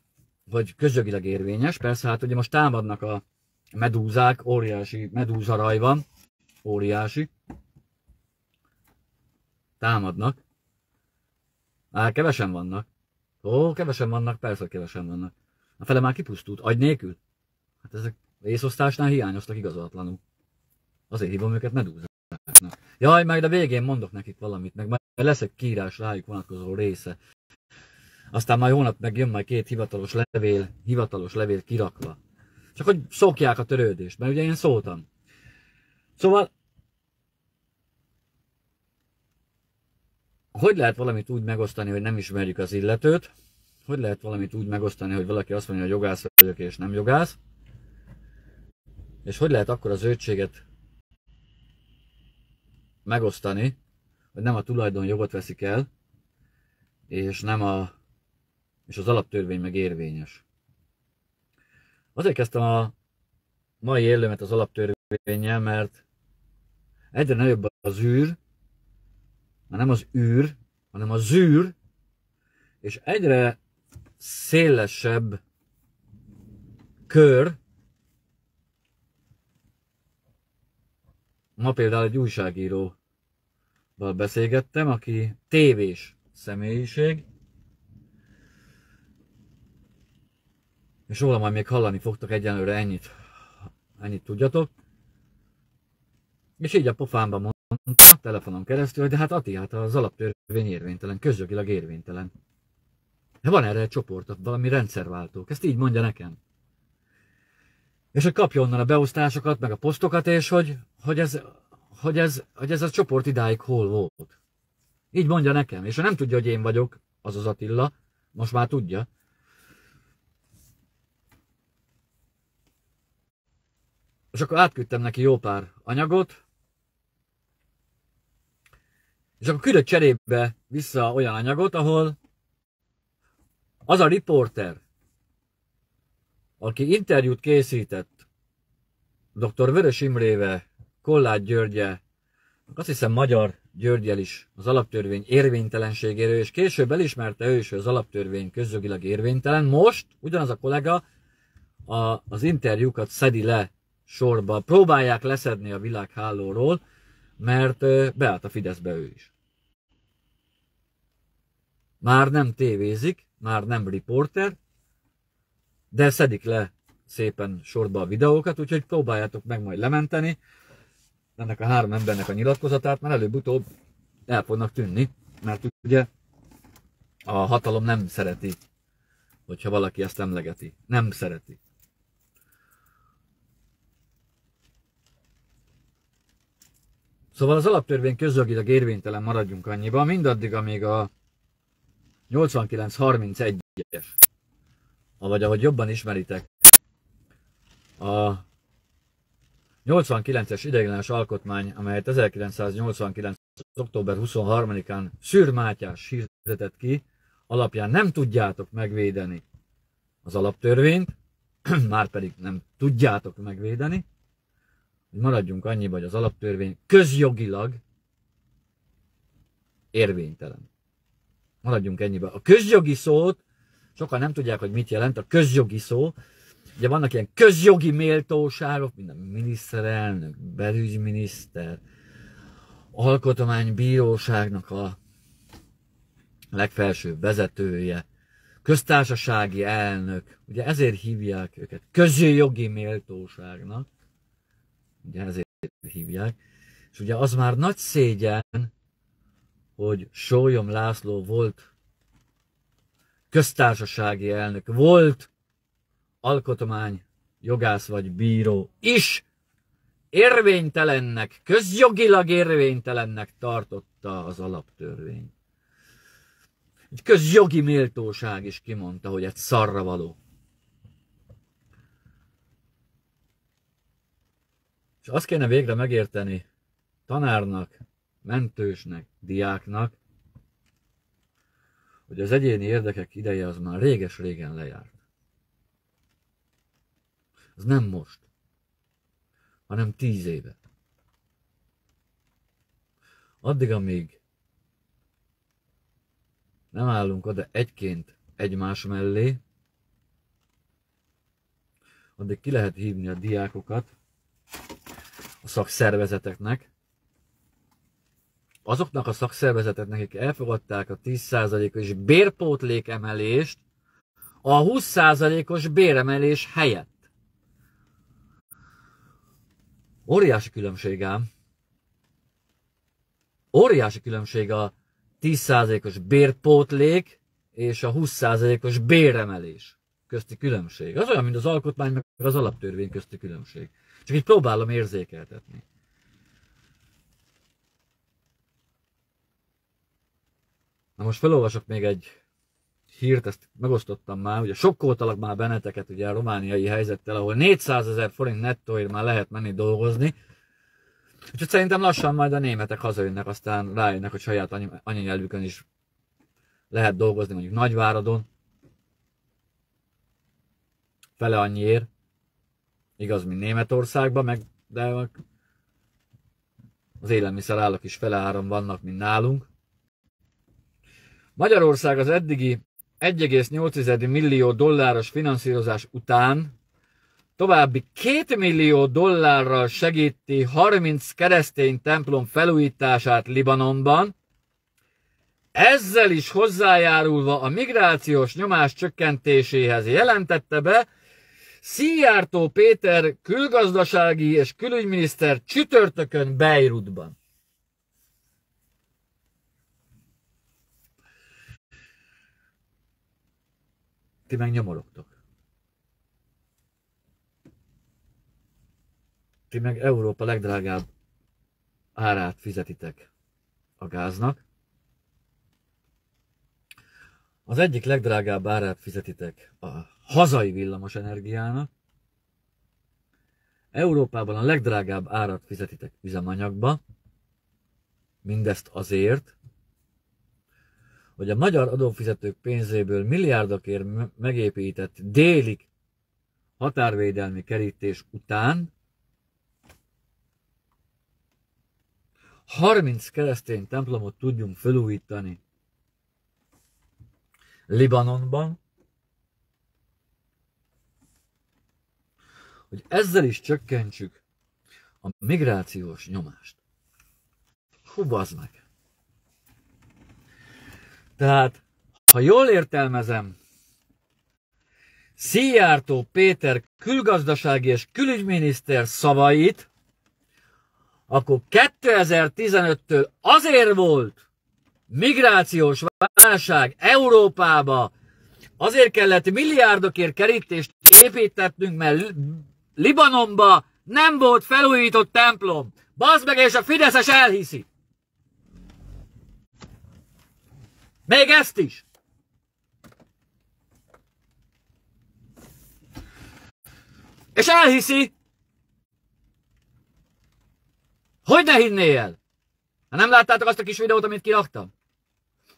vagy közjogileg érvényes, persze, hát ugye most támadnak a medúzák, óriási medúzaraj van, óriási. Támadnak. Á, kevesen vannak. Ó, kevesen vannak, persze kevesen vannak. A fele már kipusztult, agy nélkül. Hát ezek részosztásnál hiányoztak igazatlanul. Azért hívom őket medúzáknak. Jaj, majd a végén mondok nekik valamit, meg majd lesz egy kiírás rájuk vonatkozó része. Aztán majd hónap meg jön majd két hivatalos levél, hivatalos levél kirakva. Csak hogy szokják a törődést, mert ugye én szóltam. Szóval, hogy lehet valamit úgy megosztani, hogy nem ismerjük az illetőt? Hogy lehet valamit úgy megosztani, hogy valaki azt mondja, hogy jogász vagyok és nem jogász? És hogy lehet akkor az zöldséget megosztani, hogy nem a tulajdonjogot veszik el, és nem a és az alaptörvény meg érvényes. Azért kezdtem a mai élőmet az alaptörvényel, mert egyre nagyobb az űr, már nem az űr, hanem a zűr, és egyre szélesebb kör, ma például egy újságíróval beszélgettem, aki tévés személyiség, és róla majd még hallani fogtok egyenlőre ennyit, ennyit tudjatok. És így a pofámba mondta, telefonon keresztül, de hát Ati, hát az alaptörvény érvénytelen, közjogilag érvénytelen. De van erre egy csoport, valami rendszerváltók, ezt így mondja nekem. És hogy kapja onnan a beosztásokat, meg a posztokat, és hogy, hogy, ez, hogy, ez, hogy ez a csoport idáig hol volt. Így mondja nekem, és ha nem tudja, hogy én vagyok, az az Attila, most már tudja, És akkor átküldtem neki jó pár anyagot, és akkor küldött cserébe vissza olyan anyagot, ahol az a riporter, aki interjút készített dr. Vörös Imréve, Kollágy Györgye, azt hiszem Magyar Györgyel is az alaptörvény érvénytelenségéről, és később elismerte ő is, hogy az alaptörvény közjogilag érvénytelen. Most ugyanaz a kollega a, az interjúkat szedi le sorba, próbálják leszedni a világhálóról, mert beállt a Fideszbe ő is. Már nem tévézik, már nem riporter, de szedik le szépen sorba a videókat, úgyhogy próbáljátok meg majd lementeni ennek a három embernek a nyilatkozatát, mert előbb-utóbb el fognak tűnni, mert ugye a hatalom nem szereti, hogyha valaki ezt emlegeti. Nem szereti. Szóval az alaptörvény közjogilag érvénytelen maradjunk annyiba, mindaddig, amíg a 8931-es, vagy ahogy jobban ismeritek, a 89-es ideiglenes alkotmány, amelyet 1989. október 23-án Szűr Mátyás hirdetett ki, alapján nem tudjátok megvédeni az alaptörvényt, már pedig nem tudjátok megvédeni, maradjunk annyiba, hogy az alaptörvény közjogilag érvénytelen. Maradjunk ennyibe. A közjogi szót, sokan nem tudják, hogy mit jelent a közjogi szó. Ugye vannak ilyen közjogi méltóságok, mint a miniszterelnök, belügyminiszter, alkotmánybíróságnak a legfelsőbb vezetője, köztársasági elnök, ugye ezért hívják őket közjogi méltóságnak ugye ezért hívják, és ugye az már nagy szégyen, hogy Sólyom László volt köztársasági elnök, volt alkotmány jogász vagy bíró is érvénytelennek, közjogilag érvénytelennek tartotta az alaptörvény. Egy közjogi méltóság is kimondta, hogy egy szarra való. És azt kéne végre megérteni tanárnak, mentősnek, diáknak, hogy az egyéni érdekek ideje az már réges-régen lejárt. Az nem most, hanem tíz éve. Addig, amíg nem állunk oda egyként egymás mellé, addig ki lehet hívni a diákokat, a szakszervezeteknek, azoknak a szakszervezeteknek, akik elfogadták a 10%-os bérpótlék emelést a 20%-os béremelés helyett. Óriási különbség ám. Óriási különbség a 10%-os bérpótlék és a 20%-os béremelés közti különbség. Az olyan, mint az alkotmány meg az alaptörvény közti különbség. Csak így próbálom érzékeltetni. Na most felolvasok még egy hírt, ezt megosztottam már, ugye sokkoltalak már benneteket ugye a romániai helyzettel, ahol 400 ezer forint nettóért már lehet menni dolgozni, Úgyhogy szerintem lassan majd a németek hazajönnek, aztán rájönnek, hogy saját anyanyelvükön is lehet dolgozni, mondjuk Nagyváradon, fele annyiért. Igaz, mint Németországban, meg de az élelmiszerállak is fele áram vannak, mint nálunk. Magyarország az eddigi 1,8 millió dolláros finanszírozás után további 2 millió dollárral segíti 30 keresztény templom felújítását Libanonban, ezzel is hozzájárulva a migrációs nyomás csökkentéséhez jelentette be, Szijjártó Péter külgazdasági és külügyminiszter csütörtökön Beirutban. Ti meg nyomorogtok. Ti meg Európa legdrágább árát fizetitek a gáznak. Az egyik legdrágább árát fizetitek a hazai villamos energiának. Európában a legdrágább árat fizetitek üzemanyagba. Mindezt azért, hogy a magyar adófizetők pénzéből milliárdokért megépített déli határvédelmi kerítés után 30 keresztény templomot tudjunk felújítani Libanonban, hogy ezzel is csökkentsük a migrációs nyomást. Hú, meg! Tehát, ha jól értelmezem, Szijjártó Péter külgazdasági és külügyminiszter szavait, akkor 2015-től azért volt migrációs válság Európába, azért kellett milliárdokért kerítést építettünk, mert Libanonba nem volt felújított templom. Bazd meg, és a Fideszes elhiszi. Még ezt is! És elhiszi, hogy ne hinné el? Ha nem láttátok azt a kis videót, amit kiraktam?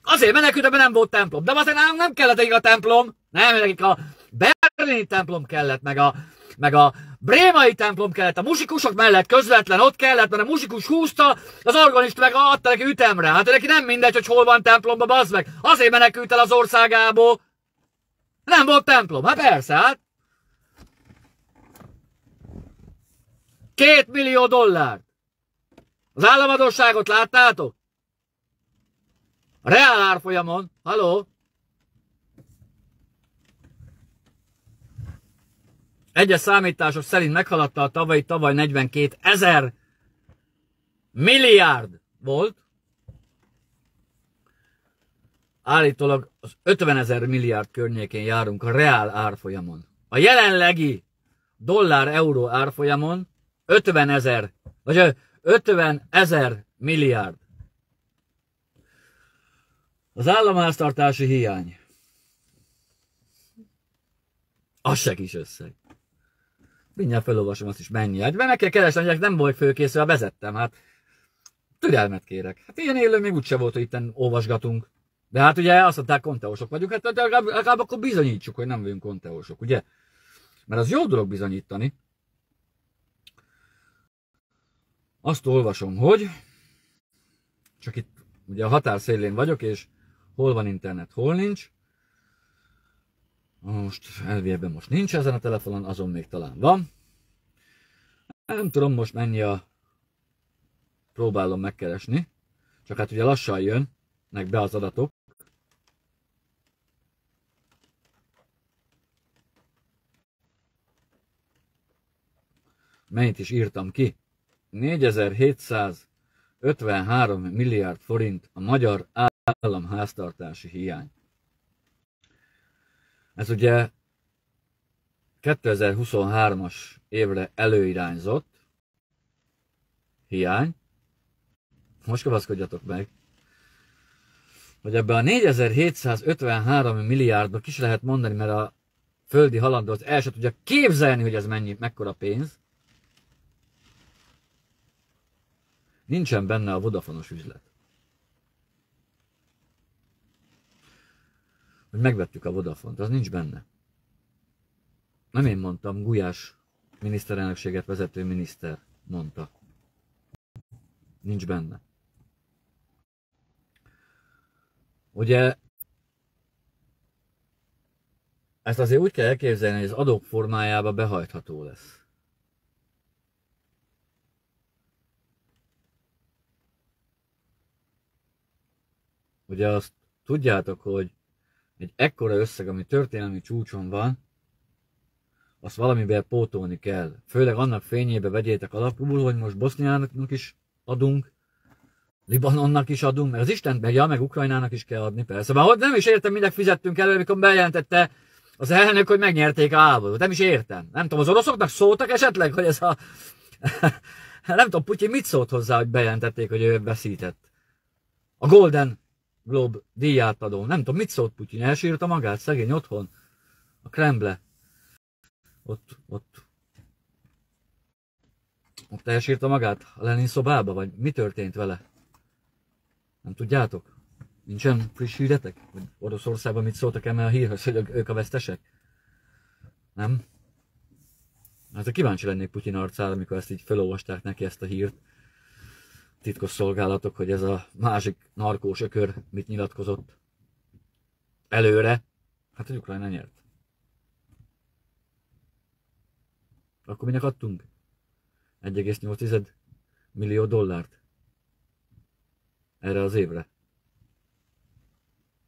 Azért menekültem, mert nem volt templom. De azért nem, nem kellett a templom. Nem, nekik a berlini templom kellett, meg a, meg a brémai templom kellett, a muzsikusok mellett közvetlen ott kellett, mert a muzsikus húzta, az organist meg adta neki ütemre. Hát neki nem mindegy, hogy hol van templomba, bazd meg. Azért menekült el az országából. Nem volt templom. Hát persze, hát. Két millió dollár. Az államadóságot láttátok? A reál árfolyamon. Haló? Egyes számítások szerint meghaladta a tavalyi tavaly 42 ezer milliárd volt. Állítólag az 50 ezer milliárd környékén járunk a reál árfolyamon. A jelenlegi dollár-euró árfolyamon 50 ezer, vagy 50 ezer milliárd. Az államháztartási hiány. Az se kis összeg. Mindjárt felolvasom azt is, mennyi. Hát meg kell keresni, hogy nem volt főkészülve, vezettem. Hát türelmet kérek. Hát ilyen élő még úgyse volt, hogy itt olvasgatunk. De hát ugye azt mondták, konteósok vagyunk, hát legalább, legalább akkor bizonyítsuk, hogy nem vagyunk konteósok, ugye? Mert az jó dolog bizonyítani. Azt olvasom, hogy csak itt ugye a határ szélén vagyok, és hol van internet, hol nincs. Most elvérben most nincs ezen a telefonon, azon még talán van. Nem tudom most mennyi a... Próbálom megkeresni. Csak hát ugye lassan jönnek be az adatok. Mennyit is írtam ki? 4753 milliárd forint a magyar államháztartási hiány. Ez ugye 2023-as évre előirányzott hiány. Most kapaszkodjatok meg, hogy ebbe a 4753 milliárdnak is lehet mondani, mert a földi halandó az el sem tudja képzelni, hogy ez mennyi, mekkora pénz. Nincsen benne a vodafonos üzlet. Hogy megvettük a Vodafont, az nincs benne. Nem én mondtam, Gulyás miniszterelnökséget vezető miniszter mondta. Nincs benne. Ugye ezt azért úgy kell elképzelni, hogy az adók formájába behajtható lesz. Ugye azt tudjátok, hogy egy ekkora összeg, ami történelmi csúcson van, azt valamivel pótolni kell. Főleg annak fényébe vegyétek alapul, hogy most Boszniának is adunk, Libanonnak is adunk, mert az Isten meg, meg Ukrajnának is kell adni, persze. Már nem is értem, minek fizettünk elő, amikor bejelentette az elnök, hogy megnyerték a háborút. Nem is értem. Nem tudom, az oroszoknak szóltak esetleg, hogy ez a... nem tudom, Putyin mit szólt hozzá, hogy bejelentették, hogy ő veszített. A Golden Globe díját adó. Nem tudom, mit szólt Putyin. Elsírta magát, szegény otthon. A Kremble. Ott, ott. Ott elsírta magát a Lenin szobába, vagy mi történt vele? Nem tudjátok? Nincsen friss híretek? Hogy Oroszországban mit szóltak eme a hírhez, hogy ők a vesztesek? Nem? Hát kíváncsi lennék Putyin arcára, amikor ezt így felolvasták neki ezt a hírt. Titkos szolgálatok, hogy ez a másik narkós ökör mit nyilatkozott előre. Hát, hogy Ukrajna nyert. Akkor minek adtunk? 1,8 millió dollárt erre az évre.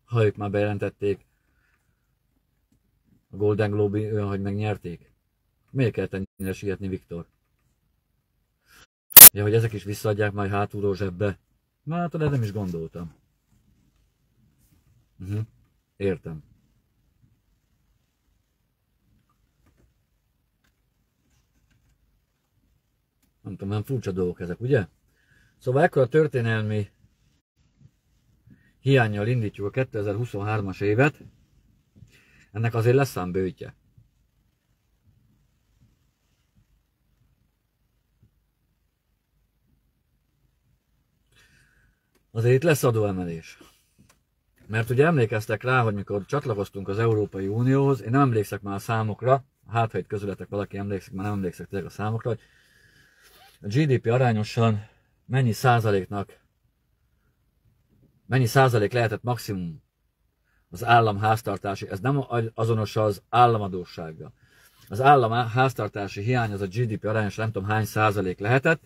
Ha ők már bejelentették a Golden Globe olyan, hogy megnyerték. Miért kell ennyire sietni, Viktor? Ja, hogy ezek is visszaadják majd hátulról zsebbe. Na, hát de nem is gondoltam. Uh-huh. Értem. Nem tudom, nem furcsa dolgok ezek, ugye? Szóval ekkor a történelmi hiányjal indítjuk a 2023-as évet, ennek azért lesz ám bőtje. Azért itt lesz adóemelés. Mert ugye emlékeztek rá, hogy mikor csatlakoztunk az Európai Unióhoz, én nem emlékszek már a számokra, hát ha itt közületek valaki emlékszik, már nem emlékszek tényleg a számokra, hogy a GDP arányosan mennyi százaléknak mennyi százalék lehetett maximum az állam háztartási, ez nem azonos az államadósággal. Az állam háztartási hiány az a GDP arányos nem tudom hány százalék lehetett.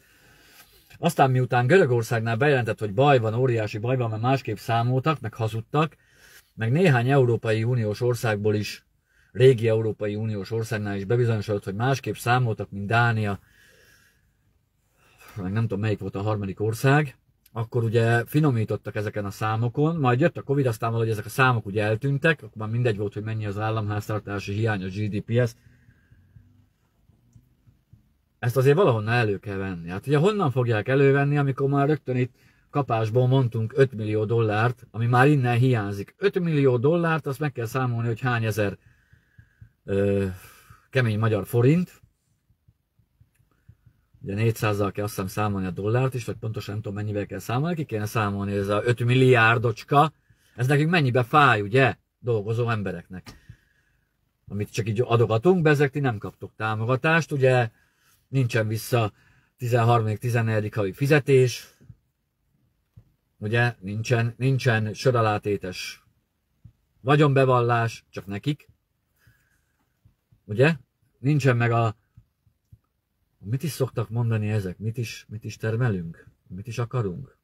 Aztán miután Görögországnál bejelentett, hogy baj van, óriási baj van, mert másképp számoltak, meg hazudtak, meg néhány Európai Uniós országból is, régi Európai Uniós országnál is bebizonyosodott, hogy másképp számoltak, mint Dánia, meg nem tudom melyik volt a harmadik ország, akkor ugye finomítottak ezeken a számokon, majd jött a Covid, aztán valahogy ezek a számok ugye eltűntek, akkor már mindegy volt, hogy mennyi az államháztartási hiány a GDP-hez. Ezt azért valahonnan elő kell venni. Hát ugye honnan fogják elővenni, amikor már rögtön itt kapásból mondtunk 5 millió dollárt, ami már innen hiányzik. 5 millió dollárt, azt meg kell számolni, hogy hány ezer ö, kemény magyar forint, Ugye 400-zal kell azt hiszem számolni a dollárt is, vagy pontosan nem tudom mennyivel kell számolni, ki kéne számolni ez a 5 milliárdocska, ez nekünk mennyibe fáj, ugye, dolgozó embereknek. Amit csak így adogatunk, be ezek ti nem kaptok támogatást, ugye nincsen vissza 13.-14. havi fizetés, ugye nincsen, nincsen söralátétes vagyonbevallás, csak nekik, ugye? Nincsen meg a Mit is szoktak mondani ezek? Mit is, mit is termelünk? Mit is akarunk?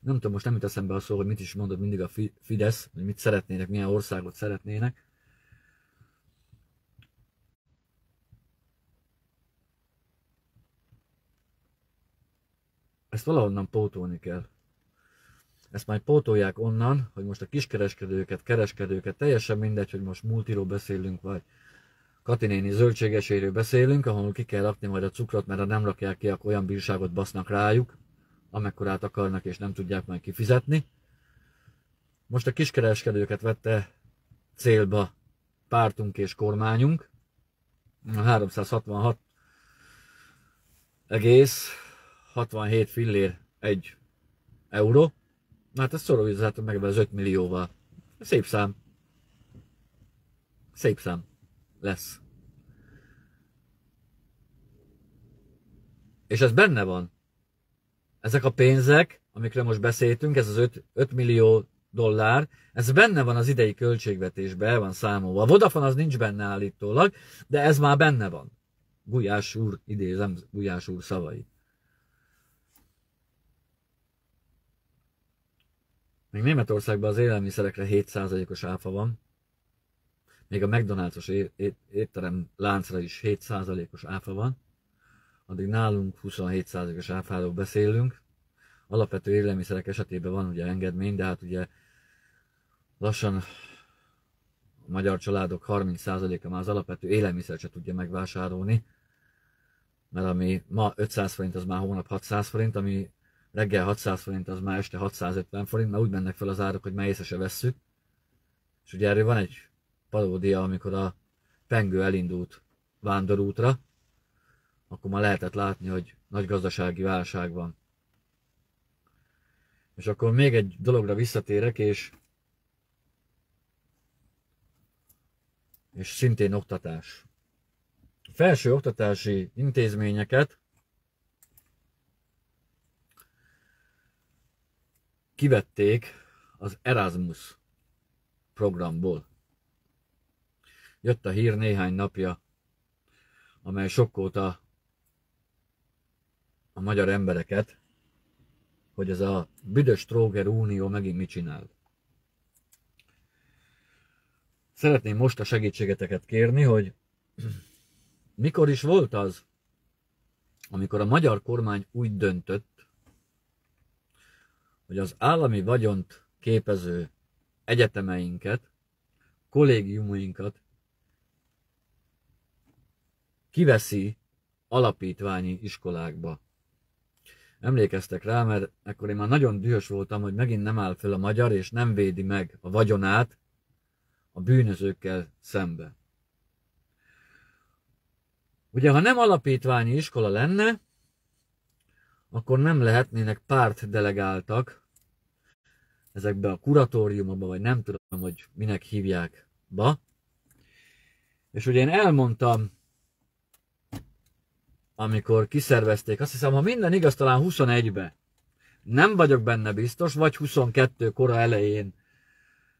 Nem tudom, most nem jut eszembe a szó, hogy mit is mondod mindig a Fidesz, hogy mit szeretnének, milyen országot szeretnének. Ezt valahonnan pótolni kell. Ezt majd pótolják onnan, hogy most a kiskereskedőket, kereskedőket, teljesen mindegy, hogy most multiról beszélünk, vagy Kati néni zöldségeséről beszélünk, ahol ki kell rakni majd a cukrot, mert ha nem rakják ki, akkor olyan bírságot basznak rájuk, amekkorát akarnak és nem tudják majd kifizetni. Most a kiskereskedőket vette célba pártunk és kormányunk. A 366 egész 67 fillér egy euró. Hát ezt szoroljátok meg az 5 millióval. Szép szám. Szép szám lesz. És ez benne van. Ezek a pénzek, amikről most beszéltünk, ez az 5, 5 millió dollár, ez benne van az idei költségvetésben, van számolva. A Vodafone az nincs benne állítólag, de ez már benne van. Gulyás úr, idézem Gulyás úr szavai. Még Németországban az élelmiszerekre 7%-os áfa van. Még a McDonald's-os étterem láncra is 7%-os áfa van. Addig nálunk 27%-os áfáról beszélünk. Alapvető élelmiszerek esetében van ugye engedmény, de hát ugye lassan a magyar családok 30%-a már az alapvető élelmiszer se tudja megvásárolni, mert ami ma 500 forint, az már hónap 600 forint, ami reggel 600 forint, az már este 650 forint, mert úgy mennek fel az árak, hogy már észre se vesszük. És ugye erről van egy paródia, amikor a pengő elindult vándorútra, akkor már lehetett látni, hogy nagy gazdasági válság van. És akkor még egy dologra visszatérek, és és szintén oktatás. A felső oktatási intézményeket kivették az Erasmus programból. Jött a hír néhány napja, amely sokkolta a magyar embereket, hogy ez a büdös Tróger Unió megint mit csinál. Szeretném most a segítségeteket kérni, hogy mikor is volt az, amikor a magyar kormány úgy döntött, hogy az állami vagyont képező egyetemeinket, kollégiumainkat kiveszi alapítványi iskolákba. Emlékeztek rá, mert ekkor én már nagyon dühös voltam, hogy megint nem áll fel a magyar, és nem védi meg a vagyonát, a bűnözőkkel szembe. Ugye, ha nem alapítványi iskola lenne, akkor nem lehetnének párt delegáltak ezekbe a kuratóriumokba, vagy nem tudom, hogy minek hívják ba. És ugye én elmondtam, amikor kiszervezték, azt hiszem, ha minden igaz, talán 21-be. Nem vagyok benne biztos, vagy 22 kora elején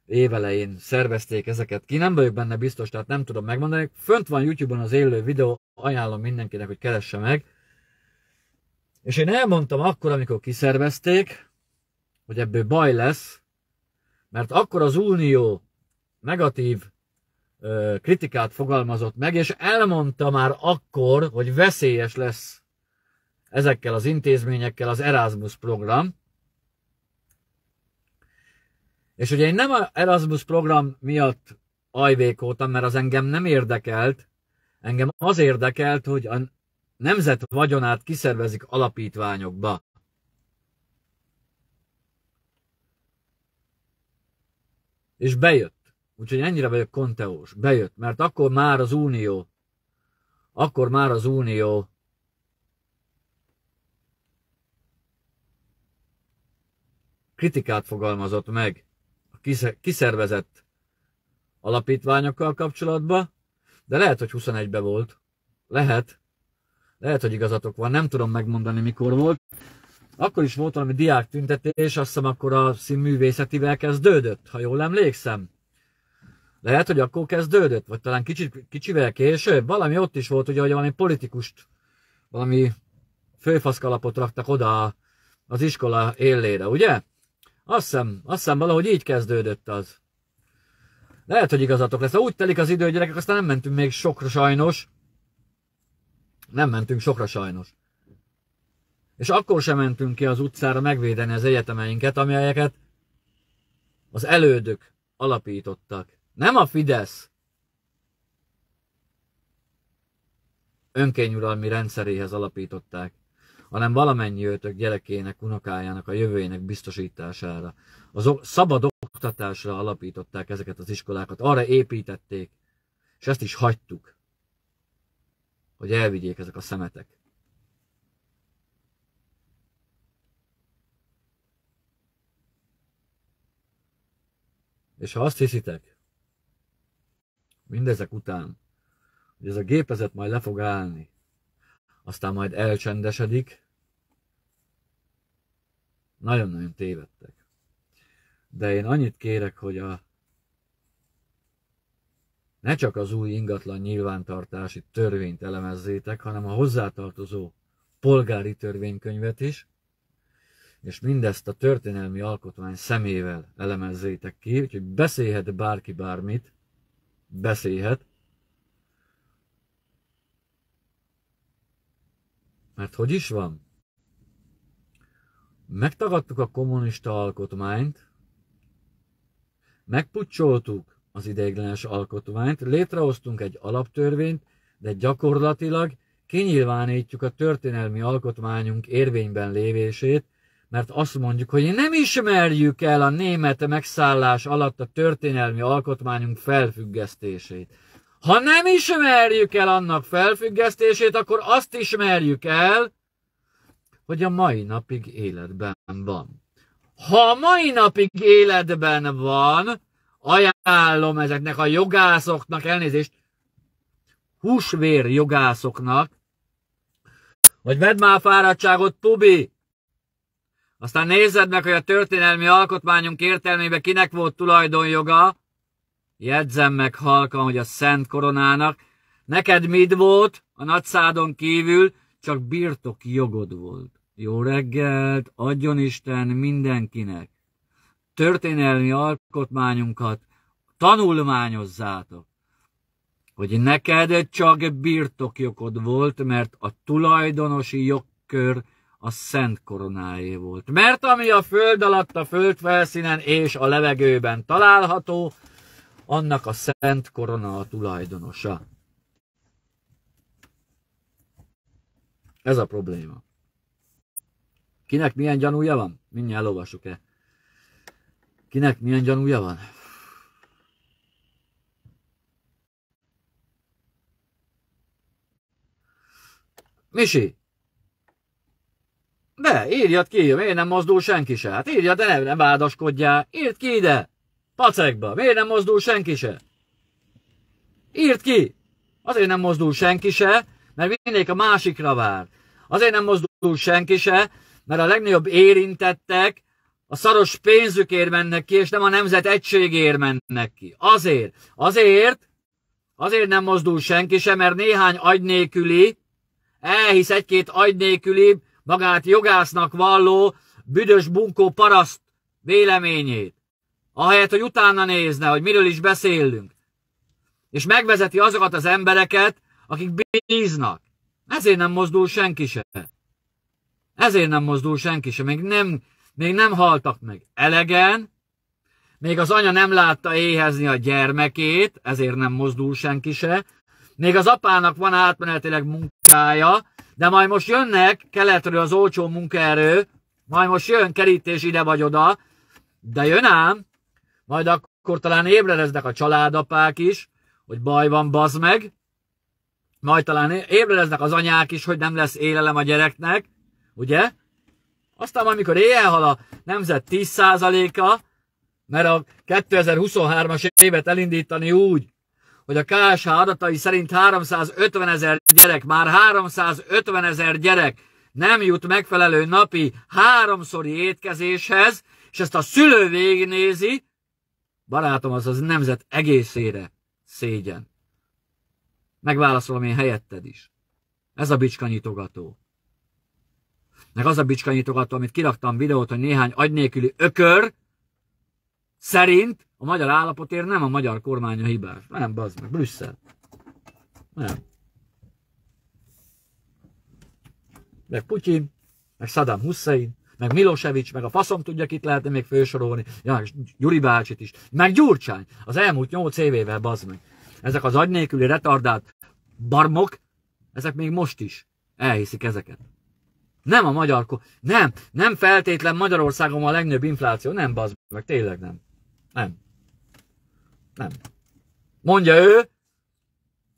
évelején szervezték ezeket ki, nem vagyok benne biztos, tehát nem tudom megmondani. Fönt van YouTube-on az élő videó, ajánlom mindenkinek, hogy keresse meg. És én elmondtam akkor, amikor kiszervezték, hogy ebből baj lesz, mert akkor az Unió negatív ö, kritikát fogalmazott meg, és elmondta már akkor, hogy veszélyes lesz ezekkel az intézményekkel az Erasmus program, és ugye én nem a Erasmus program miatt ajvékoltam, mert az engem nem érdekelt, engem az érdekelt, hogy a nemzet vagyonát kiszervezik alapítványokba. És bejött. Úgyhogy ennyire vagyok konteós. Bejött, mert akkor már az Unió, akkor már az Unió kritikát fogalmazott meg kiszervezett alapítványokkal kapcsolatban, de lehet, hogy 21-ben volt. Lehet. Lehet, hogy igazatok van, nem tudom megmondani, mikor volt. Akkor is volt valami diák tüntetés, azt hiszem akkor a színművészetivel kezdődött, ha jól emlékszem. Lehet, hogy akkor kezdődött, vagy talán kicsit, kicsivel később. Valami ott is volt, hogy valami politikust, valami főfaszkalapot raktak oda az iskola élére, ugye? Azt hiszem, azt hiszem valahogy így kezdődött az. Lehet, hogy igazatok lesz. Úgy telik az idő, gyerekek, aztán nem mentünk még sokra sajnos. Nem mentünk sokra sajnos. És akkor sem mentünk ki az utcára megvédeni az egyetemeinket, amelyeket az elődök alapítottak. Nem a Fidesz önkényuralmi rendszeréhez alapították hanem valamennyi őtök gyerekének, unokájának a jövőjének biztosítására. Az szabad oktatásra alapították ezeket az iskolákat, arra építették, és ezt is hagytuk, hogy elvigyék ezek a szemetek. És ha azt hiszitek, mindezek után, hogy ez a gépezet majd le fog állni, aztán majd elcsendesedik, nagyon-nagyon tévedtek. De én annyit kérek, hogy a ne csak az új ingatlan nyilvántartási törvényt elemezzétek, hanem a hozzátartozó polgári törvénykönyvet is, és mindezt a történelmi alkotmány szemével elemezzétek ki, úgyhogy beszélhet bárki bármit, beszélhet, mert hogy is van? Megtagadtuk a kommunista alkotmányt, megpucsoltuk az ideiglenes alkotmányt, létrehoztunk egy alaptörvényt, de gyakorlatilag kinyilvánítjuk a történelmi alkotmányunk érvényben lévését, mert azt mondjuk, hogy nem ismerjük el a német megszállás alatt a történelmi alkotmányunk felfüggesztését. Ha nem ismerjük el annak felfüggesztését, akkor azt ismerjük el, hogy a mai napig életben van. Ha a mai napig életben van, ajánlom ezeknek a jogászoknak, elnézést, húsvér jogászoknak, hogy vedd már fáradtságot, Tubi, aztán nézzed meg, hogy a történelmi alkotmányunk értelmében kinek volt tulajdonjoga, jegyzem meg halkan, hogy a Szent Koronának, neked mit volt a nagyszádon kívül, csak birtok jogod volt. Jó reggelt, adjon Isten mindenkinek! Történelmi alkotmányunkat tanulmányozzátok, hogy neked csak birtokjogod volt, mert a tulajdonosi jogkör a szent koronáé volt. Mert ami a föld alatt, a földfelszínen és a levegőben található, annak a szent korona a tulajdonosa. Ez a probléma. Kinek milyen gyanúja van? Mindjárt elolvassuk-e. Kinek milyen gyanúja van? Misi! De, írjad ki, miért nem mozdul senki se? Hát írjad, de nem, nem vádaskodjál. Írd ki ide! Pacekba, miért nem mozdul senki se? Írd ki! Azért nem mozdul senki se, mert mindenki a másikra vár. Azért nem mozdul senki se, mert a legnagyobb érintettek a szaros pénzükért mennek ki, és nem a nemzet egységért mennek ki. Azért, azért, azért nem mozdul senki sem, mert néhány agy nélküli, elhisz egy-két agy magát jogásznak valló, büdös bunkó paraszt véleményét. Ahelyett, hogy utána nézne, hogy miről is beszélünk. És megvezeti azokat az embereket, akik bíznak. Ezért nem mozdul senki se. Ezért nem mozdul senki se. Még nem, még nem haltak meg elegen, még az anya nem látta éhezni a gyermekét, ezért nem mozdul senki se. Még az apának van átmenetileg munkája, de majd most jönnek keletről az olcsó munkaerő, majd most jön kerítés ide vagy oda, de jön ám, majd akkor talán ébredeznek a családapák is, hogy baj van, bazd meg, majd talán ébredeznek az anyák is, hogy nem lesz élelem a gyereknek, ugye? Aztán amikor éjjel hal a nemzet 10%-a, mert a 2023-as évet elindítani úgy, hogy a KSH adatai szerint 350 ezer gyerek, már 350 ezer gyerek nem jut megfelelő napi háromszori étkezéshez, és ezt a szülő végignézi, barátom, az az nemzet egészére szégyen. Megválaszolom én helyetted is. Ez a bicskanyitogató. Meg az a bicskanyitogató, amit kiraktam videót, hogy néhány agynélküli ökör szerint a magyar állapotért nem a magyar kormány a hibás. Nem, bazd meg, Brüsszel. Nem. Meg Putyin, meg Saddam Hussein, meg Milosevic, meg a faszom tudja, kit lehetne még fősorolni, ja, és Gyuri bácsit is, meg Gyurcsány, az elmúlt nyolc évével, bazd meg. Ezek az agynélküli retardált barmok, ezek még most is elhiszik ezeket. Nem a magyar, nem, nem feltétlen Magyarországon a legnagyobb infláció, nem bazd meg, tényleg nem. Nem. Nem. Mondja ő,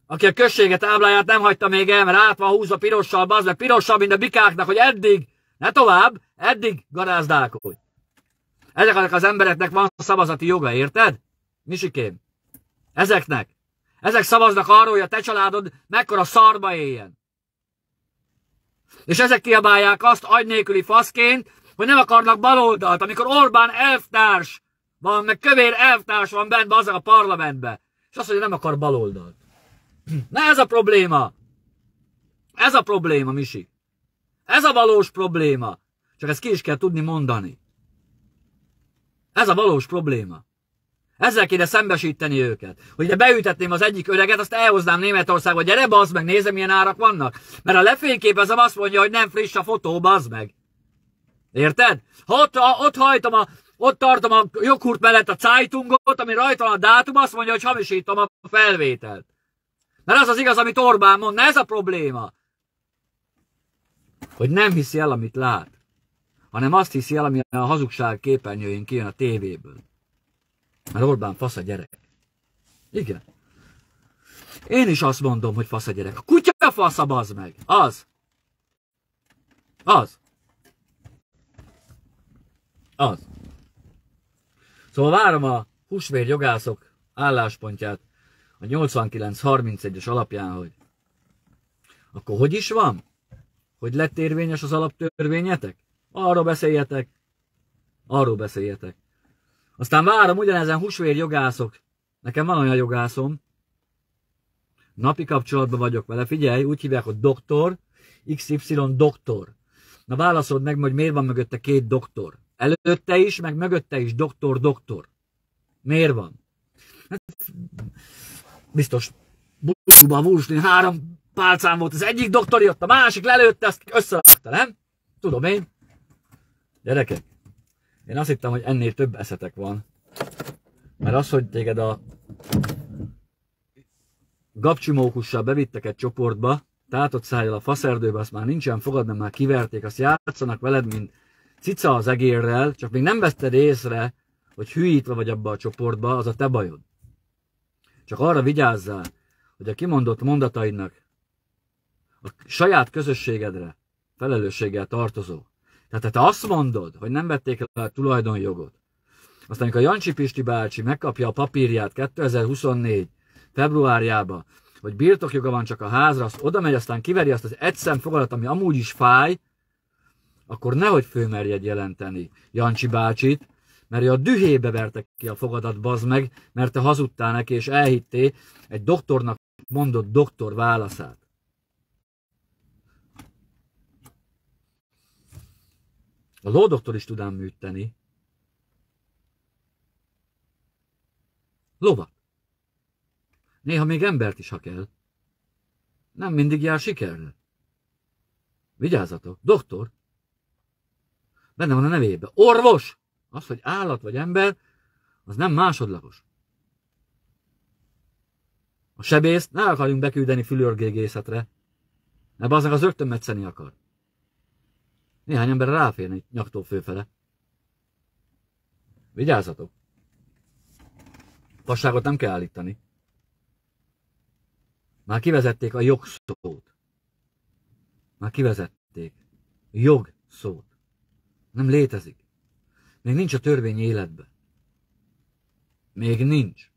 aki a községet ábláját nem hagyta még el, mert át van húzva pirossal, bazd meg, pirossal, mint a bikáknak, hogy eddig, ne tovább, eddig garázdálkodj. Ezeknek az embereknek van szavazati joga, érted? Misikém. Ezeknek. Ezek szavaznak arról, hogy a te családod mekkora szarba éljen. És ezek kiabálják azt agy nélküli faszként, hogy nem akarnak baloldalt, amikor Orbán elvtárs van, meg kövér elvtárs van bent az a parlamentbe. És azt mondja, nem akar baloldalt. Na ez a probléma. Ez a probléma, Misi. Ez a valós probléma. Csak ezt ki is kell tudni mondani. Ez a valós probléma. Ezzel kéne szembesíteni őket. Hogy ide beütetném az egyik öreget, azt elhoznám Németországba, gyere bazd meg, nézem milyen árak vannak. Mert a lefényképezem azt mondja, hogy nem friss a fotó, bazd meg. Érted? Ha ott, ha, ott hajtom a, ott tartom a joghurt mellett a Zeitungot, ami rajta van a dátum, azt mondja, hogy hamisítom a felvételt. Mert az az igaz, amit Orbán mond, ez a probléma. Hogy nem hiszi el, amit lát, hanem azt hiszi el, ami a hazugság képernyőjén kijön a tévéből. Mert Orbán fasz a gyerek. Igen. Én is azt mondom, hogy fasz a gyerek. A kutya fasz a bazd meg. Az. Az. Az. Szóval várom a húsvér jogászok álláspontját a 89-31-es alapján, hogy akkor hogy is van? Hogy lett érvényes az alaptörvényetek? Arról beszéljetek. Arról beszéljetek. Aztán várom ugyanezen húsvér jogászok. Nekem van olyan jogászom. Napi kapcsolatban vagyok vele. Figyelj, úgy hívják, hogy doktor, XY doktor. Na válaszold meg, hogy miért van mögötte két doktor. Előtte is, meg mögötte is doktor, doktor. Miért van? Hát, biztos busúban vúsni három pálcán volt. Az egyik doktor jött, a másik lelőtte, azt összerakta, nem? Tudom én. Gyerekek, én azt hittem, hogy ennél több eszetek van. Mert az, hogy téged a gapcsimókussal bevittek egy csoportba, tátott szájjal a faszerdőbe, azt már nincsen fogad, mert már kiverték, azt játszanak veled, mint cica az egérrel, csak még nem veszted észre, hogy hűítve vagy abba a csoportba, az a te bajod. Csak arra vigyázzál, hogy a kimondott mondataidnak a saját közösségedre felelősséggel tartozó. Tehát ha te azt mondod, hogy nem vették el a tulajdonjogot, aztán amikor Jancsi Pisti bácsi megkapja a papírját 2024 februárjába, hogy birtokjoga van csak a házra, azt oda megy, aztán kiveri azt az egyszem fogadat, ami amúgy is fáj, akkor nehogy főmerjed jelenteni Jancsi bácsit, mert a dühébe verte ki a fogadat, bazd meg, mert te hazudtál neki, és elhitté egy doktornak mondott doktor válaszát. A lódoktor is tudám műteni. Lovat. Néha még embert is, ha kell. Nem mindig jár sikerre. Vigyázzatok, doktor. Benne van a nevébe. Orvos! Az, hogy állat vagy ember, az nem másodlagos. A sebészt ne akarjunk beküldeni fülörgégészetre, mert aznak az rögtön metszeni akar. Néhány ember ráférne nyaktól főfele. Vigyázzatok! Passágot nem kell állítani. Már kivezették a jogszót. Már kivezették. Jog szót. Nem létezik. Még nincs a törvény életbe. Még nincs.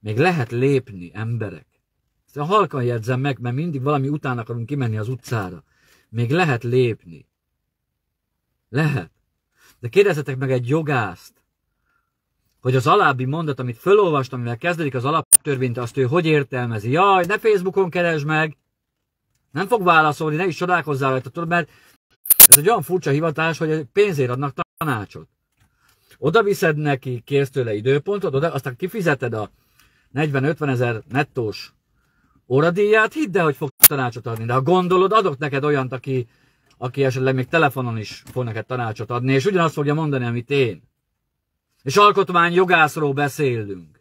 Még lehet lépni emberek. Ezt halkan jegyzem meg, mert mindig valami után akarunk kimenni az utcára. Még lehet lépni. Lehet. De kérdezzetek meg egy jogászt, hogy az alábbi mondat, amit fölolvastam, mivel kezdődik az alaptörvényt, azt ő hogy értelmezi. Jaj, ne Facebookon keresd meg! Nem fog válaszolni, ne is csodálkozzál rajta, tudod, mert ez egy olyan furcsa hivatás, hogy pénzért adnak tanácsot. Oda viszed neki, kérsz tőle időpontot, oda, aztán kifizeted a 40-50 ezer nettós óradíját, hidd el, hogy fog tanácsot adni. De ha gondolod, adok neked olyant, aki, aki esetleg még telefonon is fog neked tanácsot adni, és ugyanazt fogja mondani, amit én. És alkotmány jogászról beszélünk.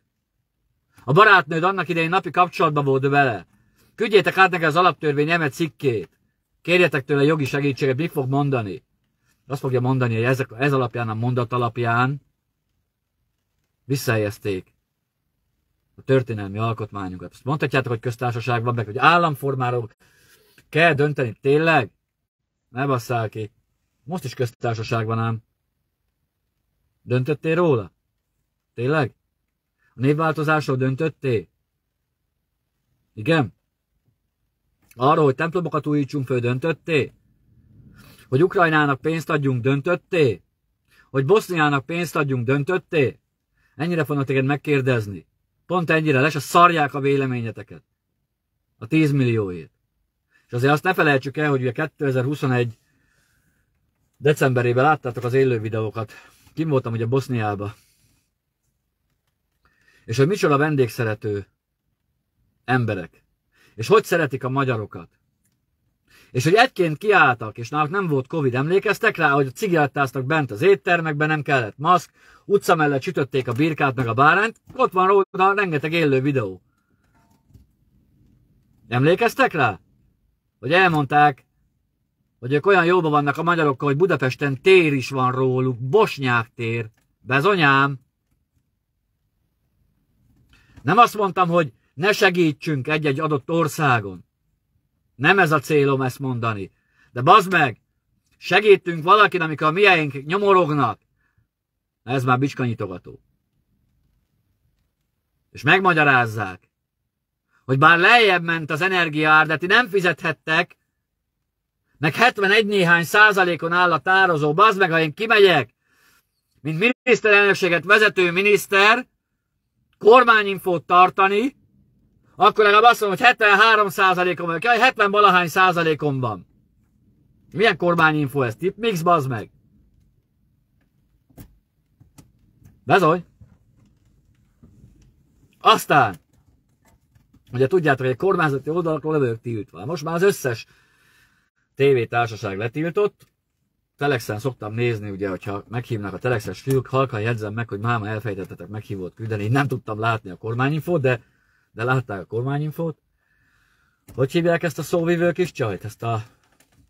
A barátnőd annak idején napi kapcsolatban volt vele. Küldjétek át neked az alaptörvény eme cikkét. Kérjetek tőle jogi segítséget, mit fog mondani? Azt fogja mondani, hogy ezek, ez alapján, a mondat alapján visszahelyezték a történelmi alkotmányunkat. Azt mondhatjátok, hogy köztársaság van meg, hogy államformáról kell dönteni. Tényleg? Ne basszál ki. Most is köztársaság van ám. Döntöttél róla? Tényleg? A névváltozásról döntöttél? Igen? Arról, hogy templomokat újítsunk föl, döntötté? Hogy Ukrajnának pénzt adjunk, döntötté? Hogy Boszniának pénzt adjunk, döntötté? Ennyire fognak téged megkérdezni. Pont ennyire lesz, a szarják a véleményeteket. A 10 millióért. És azért azt ne felejtsük el, hogy ugye 2021 decemberében láttátok az élő videókat. Kim voltam ugye Boszniába. És hogy micsoda vendégszerető emberek. És hogy szeretik a magyarokat. És hogy egyként kiálltak, és náluk nem volt Covid, emlékeztek rá, hogy cigarettáztak bent az éttermekben, nem kellett maszk, utca mellett sütötték a birkát meg a bárányt, ott van róla rengeteg élő videó. Emlékeztek rá? Hogy elmondták, hogy ők olyan jóban vannak a magyarokkal, hogy Budapesten tér is van róluk, Bosnyák tér. Bezonyám! Nem azt mondtam, hogy ne segítsünk egy-egy adott országon. Nem ez a célom ezt mondani. De bazd meg, segítünk valakin, amikor a miénk nyomorognak. Ez már bicskanyitogató. És megmagyarázzák, hogy bár lejjebb ment az energiaár, de ti nem fizethettek, meg 71 néhány százalékon áll a tározó, bazd meg, ha én kimegyek, mint miniszterelnökséget vezető miniszter, kormányinfót tartani, akkor legalább azt mondom, hogy 73 százalékon van, 70 valahány százalékon van. Milyen kormányinfo ez? Tip mix, bazd meg. Bezony. Aztán, ugye tudjátok, hogy egy kormányzati oldalakról levők tiltva. Most már az összes tévétársaság letiltott, Telexen szoktam nézni, ugye, hogyha meghívnak a Telexes fiúk, halkan jegyzem meg, hogy máma elfejtettetek meghívót küldeni. Én nem tudtam látni a kormányinfót, de, de látták a kormányinfót. Hogy hívják ezt a szóvivő kis csajt, ezt a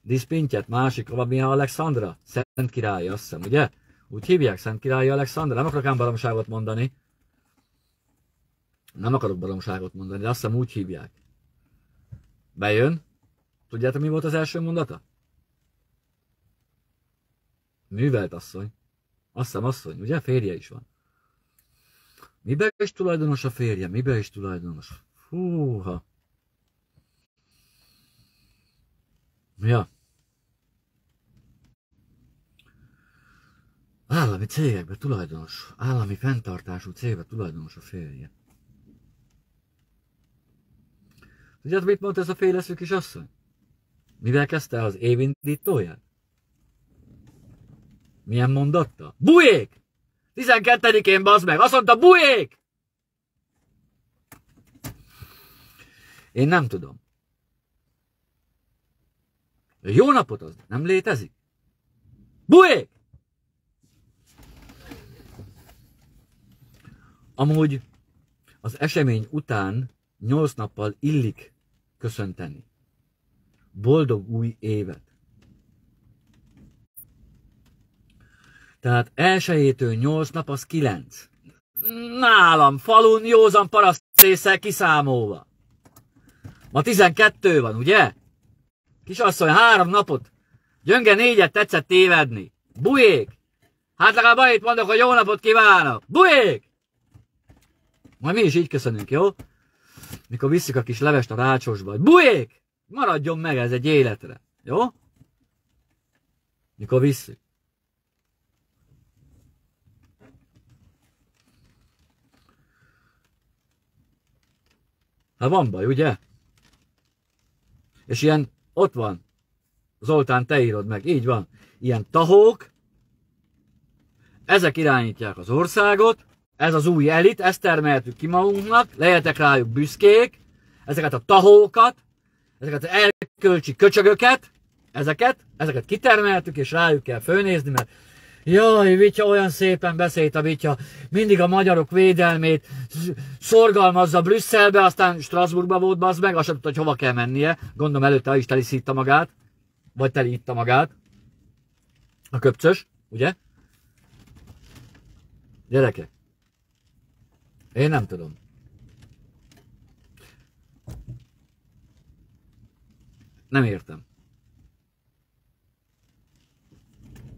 diszpintyet, másik, mi a Alexandra? Szent királyi, azt hiszem, ugye? Úgy hívják Szent királyi Alexandra, nem akarok ám baromságot mondani. Nem akarok baromságot mondani, de azt hiszem úgy hívják. Bejön. Tudjátok, mi volt az első mondata? Művelt asszony. Azt hiszem asszony, ugye? Férje is van. Mibe is tulajdonos a férje? Mibe is tulajdonos? Húha. Ja. Állami cégekbe tulajdonos, állami fenntartású cégbe tulajdonos a férje. Tudjátok, mit mondta ez a féleszű kis asszony? Mivel kezdte az évindítóját? Milyen mondatta? Bujék! 12-én bazd meg! Azt mondta, bujék! Én nem tudom. Jó napot az nem létezik. Bujék! Amúgy az esemény után nyolc nappal illik köszönteni. Boldog új évet! Tehát elsőjétől nyolc nap az kilenc. Nálam, falun, józan paraszt észre kiszámolva. Ma tizenkettő van, ugye? Kisasszony, három napot. Gyönge négyet tetszett tévedni. Bujék! Hát legalább annyit mondok, hogy jó napot kívánok. Bujék! Majd mi is így köszönünk, jó? Mikor visszük a kis levest a rácsosba. Bujék! Maradjon meg ez egy életre. Jó? Mikor visszük. Hát van baj, ugye? És ilyen, ott van. Zoltán, te írod meg, így van. Ilyen tahók, ezek irányítják az országot, ez az új elit, ezt termeltük ki magunknak, lehetek rájuk büszkék, ezeket a tahókat, ezeket az elkölcsi köcsögöket, ezeket, ezeket kitermeltük, és rájuk kell főnézni, mert Jaj, Vitya olyan szépen beszélt a Vitya, mindig a magyarok védelmét szorgalmazza Brüsszelbe, aztán Strasbourgba volt bazd meg, azt sem tudta, hogy hova kell mennie. Gondolom előtte el is teliszítta magát, vagy telítta magát. A köpcös, ugye? Gyerekek, én nem tudom. Nem értem.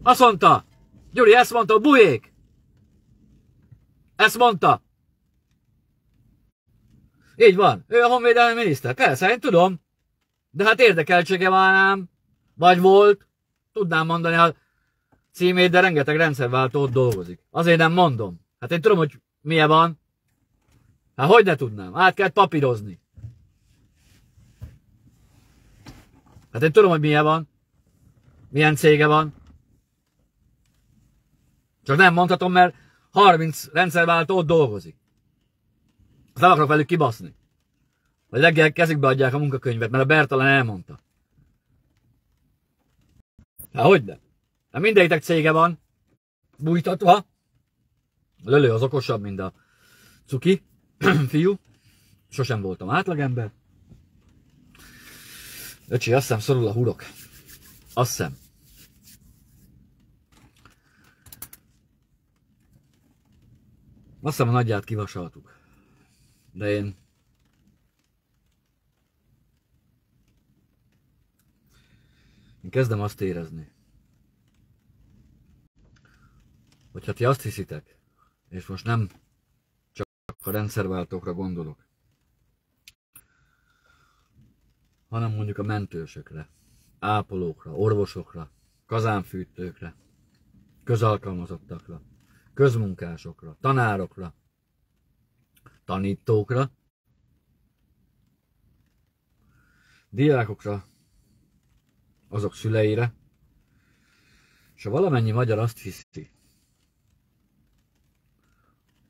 Azt mondta, Gyuri ezt mondta, bujék! Ezt mondta. Így van, ő a honvédelmi miniszter. Persze, én tudom. De hát érdekeltsége van ám. Vagy volt. Tudnám mondani a címét, de rengeteg rendszerváltó ott dolgozik. Azért nem mondom. Hát én tudom, hogy milyen van. Hát hogy ne tudnám? Át kell papírozni. Hát én tudom, hogy milyen van. Milyen cége van. Csak nem mondhatom, mert 30 rendszerváltó ott dolgozik. Azt nem akarok velük kibaszni. Vagy reggel kezükbe adják a munkakönyvet, mert a Bertalan elmondta. Hát hogy ne? Hát mindegyiknek cége van, bújtatva. A lölő az okosabb, mint a cuki fiú. Sosem voltam átlagember. Öcsi, azt hiszem szorul a hurok. Azt hiszem. Azt hiszem a nagyját kivasaltuk. De én... Én kezdem azt érezni, hogy ha ti azt hiszitek, és most nem csak a rendszerváltókra gondolok, hanem mondjuk a mentősökre, ápolókra, orvosokra, kazánfűtőkre, közalkalmazottakra, közmunkásokra, tanárokra, tanítókra, diákokra, azok szüleire, és ha valamennyi magyar azt hiszi,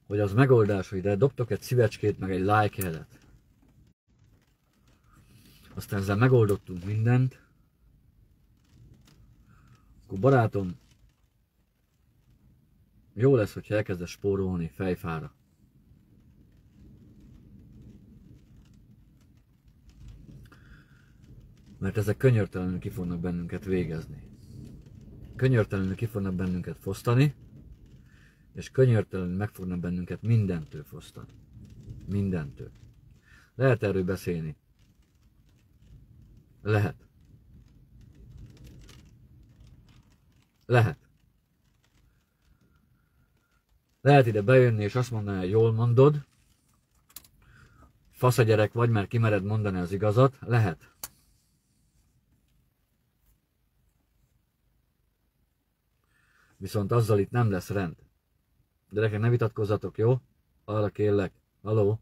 hogy az megoldás, hogy ide dobtok egy szívecskét, meg egy like jelet, aztán ezzel megoldottunk mindent, akkor barátom, jó lesz, hogyha elkezdesz spórolni fejfára. Mert ezek könyörtelenül ki fognak bennünket végezni. Könyörtelenül ki fognak bennünket fosztani, és könyörtelenül meg fognak bennünket mindentől fosztani. Mindentől. Lehet erről beszélni. Lehet. Lehet. Lehet ide bejönni és azt mondani, hogy jól mondod, fasz a gyerek vagy, mert kimered mondani az igazat. Lehet. Viszont azzal itt nem lesz rend. Gyerekek, ne vitatkozzatok, jó? Arra kérlek. Haló?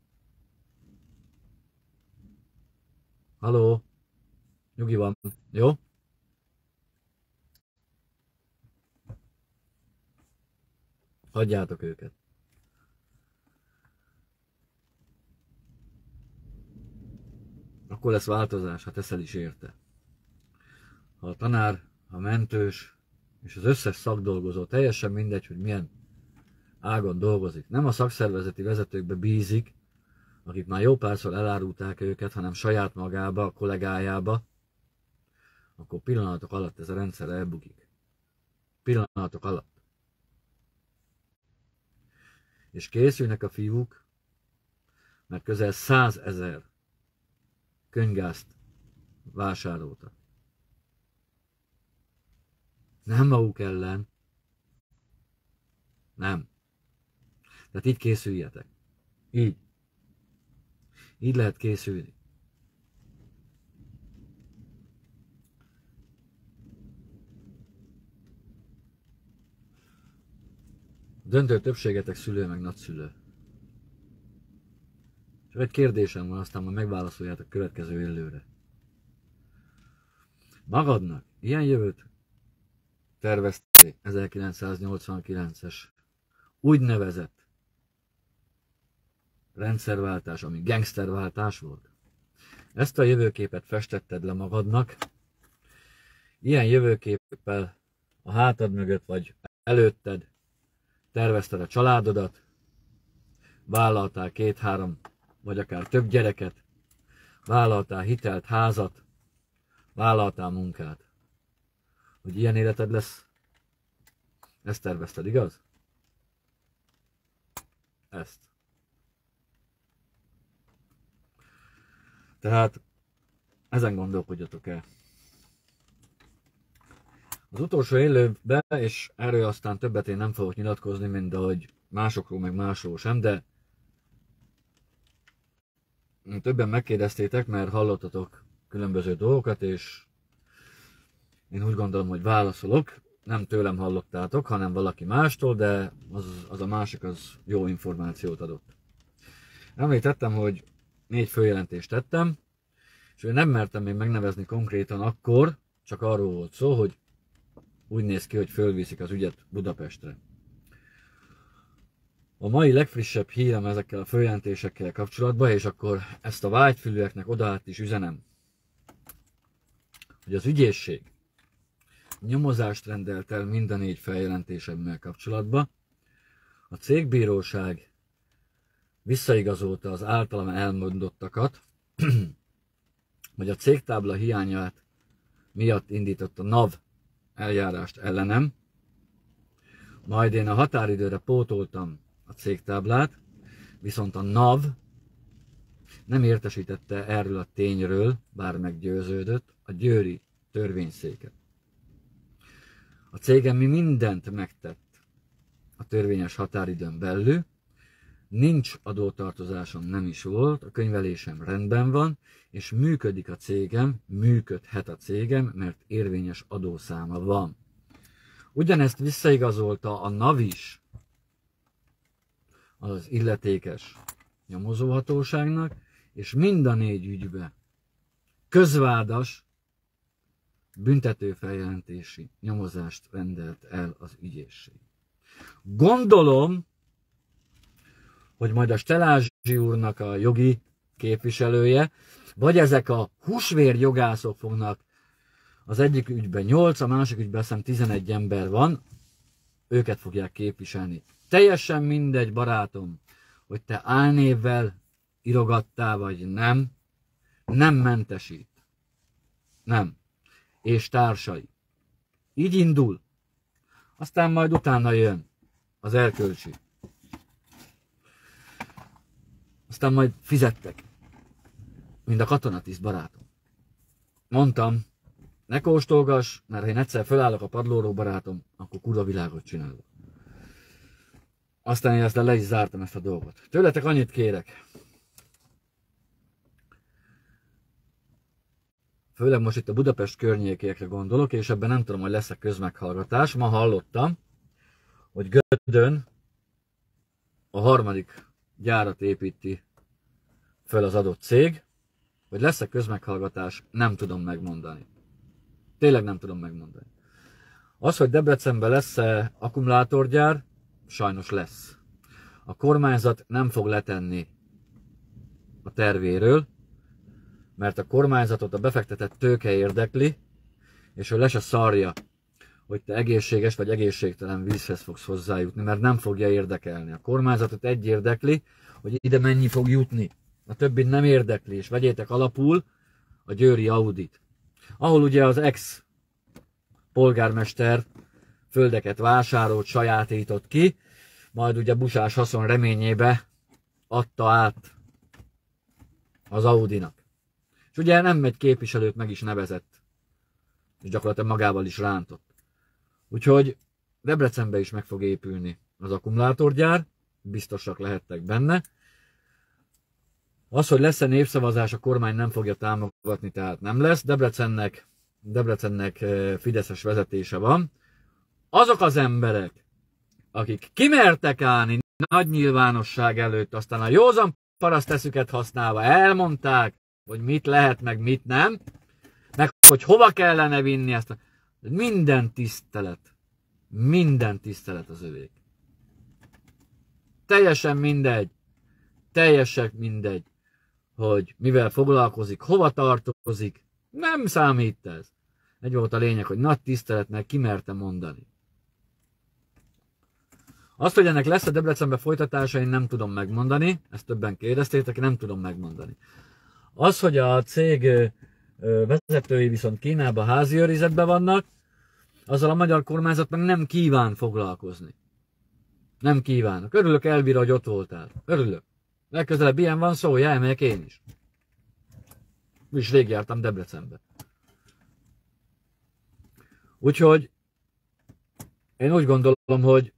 Haló? Nyugi van, jó? Hagyjátok őket. Akkor lesz változás, ha teszel is érte. Ha a tanár, a mentős és az összes szakdolgozó, teljesen mindegy, hogy milyen ágon dolgozik. Nem a szakszervezeti vezetőkbe bízik, akik már jó párszor elárulták őket, hanem saját magába, a kollégájába, akkor pillanatok alatt ez a rendszer elbukik. Pillanatok alatt. És készülnek a fiúk, mert közel százezer könygázt vásároltak. Nem maguk ellen. Nem. Tehát így készüljetek. Így. Így lehet készülni. Döntő többségetek szülő meg nagyszülő. Csak egy kérdésem van, aztán majd megválaszoljátok következő illőre. Magadnak ilyen jövőt tervezte 1989-es úgynevezett rendszerváltás, ami gangsterváltás volt. Ezt a jövőképet festetted le magadnak, ilyen jövőképpel a hátad mögött vagy előtted tervezted a családodat, vállaltál két-három vagy akár több gyereket, vállaltál hitelt, házat, vállaltál munkát. Hogy ilyen életed lesz, ezt tervezted, igaz? Ezt. Tehát ezen gondolkodjatok el. Az utolsó élőbe, és erről aztán többet én nem fogok nyilatkozni, mint ahogy másokról meg másról sem, de többen megkérdeztétek, mert hallottatok különböző dolgokat, és én úgy gondolom, hogy válaszolok. Nem tőlem hallottátok, hanem valaki mástól, de az, az a másik az jó információt adott. Említettem, hogy négy följelentést tettem, és én nem mertem még megnevezni konkrétan akkor, csak arról volt szó, hogy úgy néz ki, hogy fölviszik az ügyet Budapestre. A mai legfrissebb hírem ezekkel a följelentésekkel kapcsolatban, és akkor ezt a vágyfülőeknek odaát is üzenem, hogy az ügyészség nyomozást rendelt el mind a négy feljelentésemmel kapcsolatban. A cégbíróság visszaigazolta az általam elmondottakat, hogy a cégtábla hiányát miatt indított a NAV eljárást ellenem, majd én a határidőre pótoltam a cégtáblát, viszont a NAV nem értesítette erről a tényről, bár meggyőződött, a győri törvényszéket. A cégem mi mindent megtett a törvényes határidőn belül, nincs adótartozásom, nem is volt, a könyvelésem rendben van, és működik a cégem, működhet a cégem, mert érvényes adószáma van. Ugyanezt visszaigazolta a NAVIS, az illetékes nyomozóhatóságnak, és mind a négy ügybe közvádas büntetőfeljelentési nyomozást rendelt el az ügyészség. Gondolom, hogy majd a Stelázsi úrnak a jogi képviselője, vagy ezek a húsvér jogászok fognak az egyik ügyben 8, a másik ügyben szem 11 ember van, őket fogják képviselni. Teljesen mindegy, barátom, hogy te álnévvel irogattál, vagy nem, nem mentesít. Nem. És társai. Így indul. Aztán majd utána jön az erkölcsi. Aztán majd fizettek. Mind a katonatiszt barátom. Mondtam, ne kóstolgass, mert ha én egyszer fölállok a padlóról, barátom, akkor kurva világot csinálok. Aztán én ezt le is zártam ezt a dolgot. Tőletek annyit kérek. Főleg most itt a Budapest környékékre gondolok, és ebben nem tudom, hogy lesz-e közmeghallgatás. Ma hallottam, hogy Gödön a harmadik gyárat építi föl az adott cég, hogy lesz-e közmeghallgatás, nem tudom megmondani. Tényleg nem tudom megmondani. Az, hogy Debrecenben lesz-e akkumulátorgyár, sajnos lesz. A kormányzat nem fog letenni a tervéről, mert a kormányzatot a befektetett tőke érdekli, és ő le se szarja, hogy te egészséges vagy egészségtelen vízhez fogsz hozzájutni, mert nem fogja érdekelni. A kormányzatot egy érdekli, hogy ide mennyi fog jutni. A többit nem érdekli, és vegyétek alapul a Győri Audit. Ahol ugye az ex polgármester földeket vásárolt, sajátított ki, majd ugye Busás haszon reményébe adta át az Audinak. És ugye nem egy képviselőt meg is nevezett, és gyakorlatilag magával is rántott. Úgyhogy Debrecenbe is meg fog épülni az akkumulátorgyár, biztosak lehettek benne. Az, hogy lesz-e népszavazás, a kormány nem fogja támogatni, tehát nem lesz. Debrecennek, Debrecennek eh, Fideszes vezetése van. Azok az emberek, akik kimertek állni nagy nyilvánosság előtt, aztán a józan paraszteszüket használva elmondták, hogy mit lehet, meg mit nem, meg hogy hova kellene vinni ezt. Minden tisztelet, minden tisztelet az övék. Teljesen mindegy, teljesen mindegy, hogy mivel foglalkozik, hova tartozik, nem számít ez. Egy volt a lényeg, hogy nagy tiszteletnek kimerte mondani. Azt, hogy ennek lesz a Debrecenbe folytatása, én nem tudom megmondani, ezt többen kérdeztétek, nem tudom megmondani. Az, hogy a cég vezetői viszont Kínában házi őrizetben vannak, azzal a magyar kormányzat meg nem kíván foglalkozni. Nem kívánok. Örülök, Elvira, hogy ott voltál. Örülök. Legközelebb ilyen van szó, elmegyek én is. És rég jártam Debrecenbe. Úgyhogy én úgy gondolom, hogy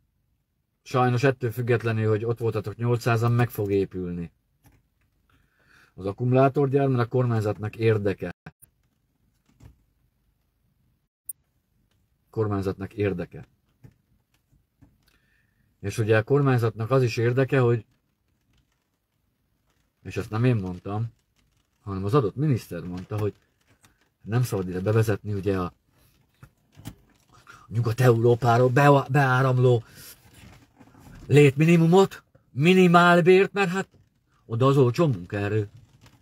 sajnos ettől függetlenül, hogy ott voltatok 800-an, meg fog épülni az akkumulátorgyár, mert a kormányzatnak érdeke. Kormányzatnak érdeke. És ugye a kormányzatnak az is érdeke, hogy és ezt nem én mondtam, hanem az adott miniszter mondta, hogy nem szabad ide bevezetni ugye a Nyugat-Európáról beáramló létminimumot, minimálbért, mert hát oda az olcsó munkaerő.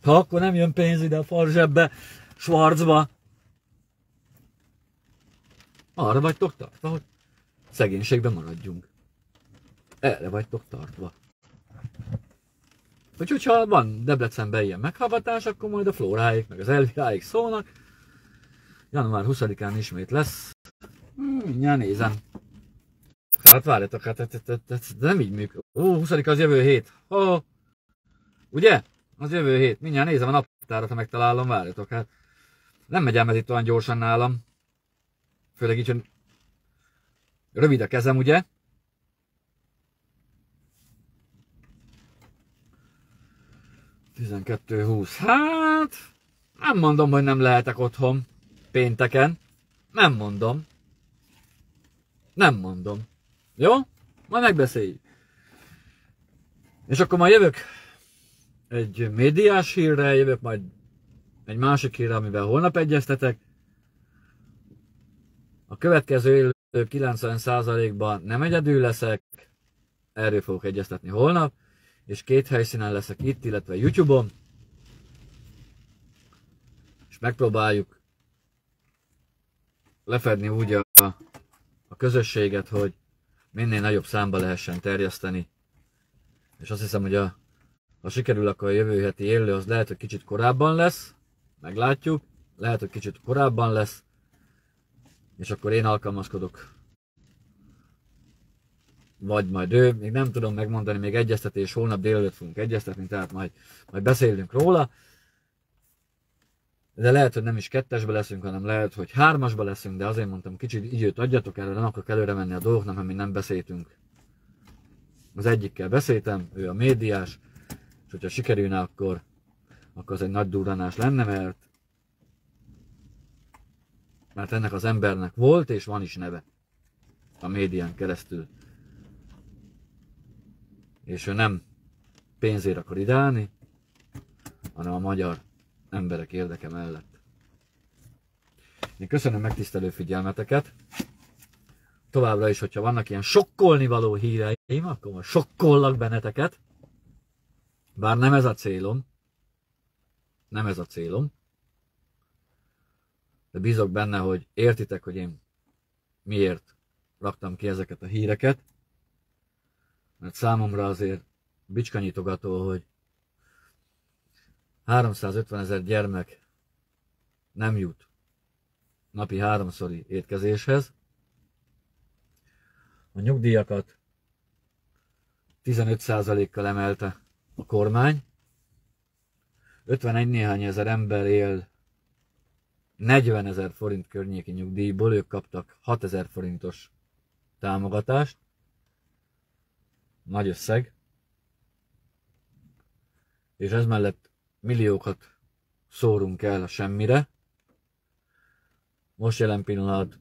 Ha akkor nem jön pénz ide a farzsebbe, Schwarzba, arra vagytok tartva, hogy szegénységben maradjunk. Erre vagytok tartva. Úgyhogy ha van Debrecenben ilyen meghallgatás, akkor majd a Flóráik, meg az Elviráik szólnak. Január 20-án ismét lesz. Hmm, mindjárt nézem. Hát várjatok, hát, hát, hát, hát nem így működik. Ó, 20 az jövő hét. Ó, ugye? Az jövő hét. Mindjárt nézem a naptárat, ha megtalálom, várjatok. Hát nem megy ez itt olyan gyorsan nálam. Főleg így, hogy rövid a kezem, ugye? 12-20. Hát, nem mondom, hogy nem lehetek otthon pénteken. Nem mondom. Nem mondom. Jó? Majd megbeszéljük. És akkor majd jövök egy médiás hírre, jövök majd egy másik hírre, amivel holnap egyeztetek. A következő élő 90%-ban nem egyedül leszek, erről fogok egyeztetni holnap és két helyszínen leszek itt, illetve YouTube-on, és megpróbáljuk lefedni úgy a, a közösséget, hogy minél nagyobb számba lehessen terjeszteni. És azt hiszem, hogy a, ha sikerül, akkor a jövő heti élő az lehet, hogy kicsit korábban lesz, meglátjuk, lehet, hogy kicsit korábban lesz, és akkor én alkalmazkodok vagy majd ő, még nem tudom megmondani, még egyeztetés, holnap délelőtt fogunk egyeztetni, tehát majd, majd beszélünk róla. De lehet, hogy nem is kettesbe leszünk, hanem lehet, hogy hármasba leszünk, de azért mondtam, kicsit időt adjatok erre, nem akarok előre menni a dolgoknak, mert mi nem beszéltünk. Az egyikkel beszéltem, ő a médiás, és hogyha sikerülne, akkor, akkor az egy nagy durranás lenne, mert mert ennek az embernek volt és van is neve a médián keresztül és ő nem pénzért akar ideálni, hanem a magyar emberek érdeke mellett. Én köszönöm megtisztelő figyelmeteket. Továbbra is, hogyha vannak ilyen sokkolni való híreim, akkor most sokkollak benneteket. Bár nem ez a célom. Nem ez a célom. De bízok benne, hogy értitek, hogy én miért raktam ki ezeket a híreket mert számomra azért bicskanyitogató, hogy 350 ezer gyermek nem jut napi háromszori étkezéshez. A nyugdíjakat 15%-kal emelte a kormány. 51 néhány ezer ember él 40 ezer forint környéki nyugdíjból, ők kaptak 6 ezer forintos támogatást nagy összeg, és ez mellett milliókat szórunk el a semmire. Most jelen pillanat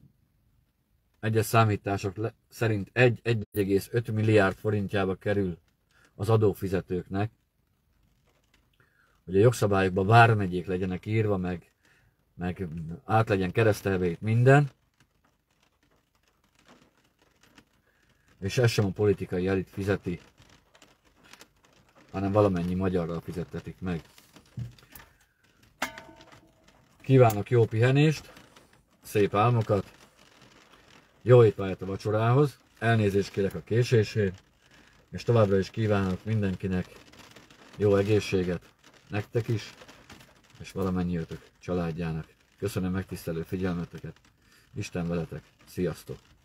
egyes számítások szerint 1,5 milliárd forintjába kerül az adófizetőknek, hogy a jogszabályokban vármegyék legyenek írva, meg, meg át legyen keresztelve itt minden, És ez sem a politikai elit fizeti, hanem valamennyi magyarral fizettetik meg. Kívánok jó pihenést, szép álmokat, jó étvágyat a vacsorához, elnézést kérek a késésért, és továbbra is kívánok mindenkinek jó egészséget, nektek is, és valamennyi ötök családjának. Köszönöm megtisztelő figyelmeteket, Isten veletek, sziasztok!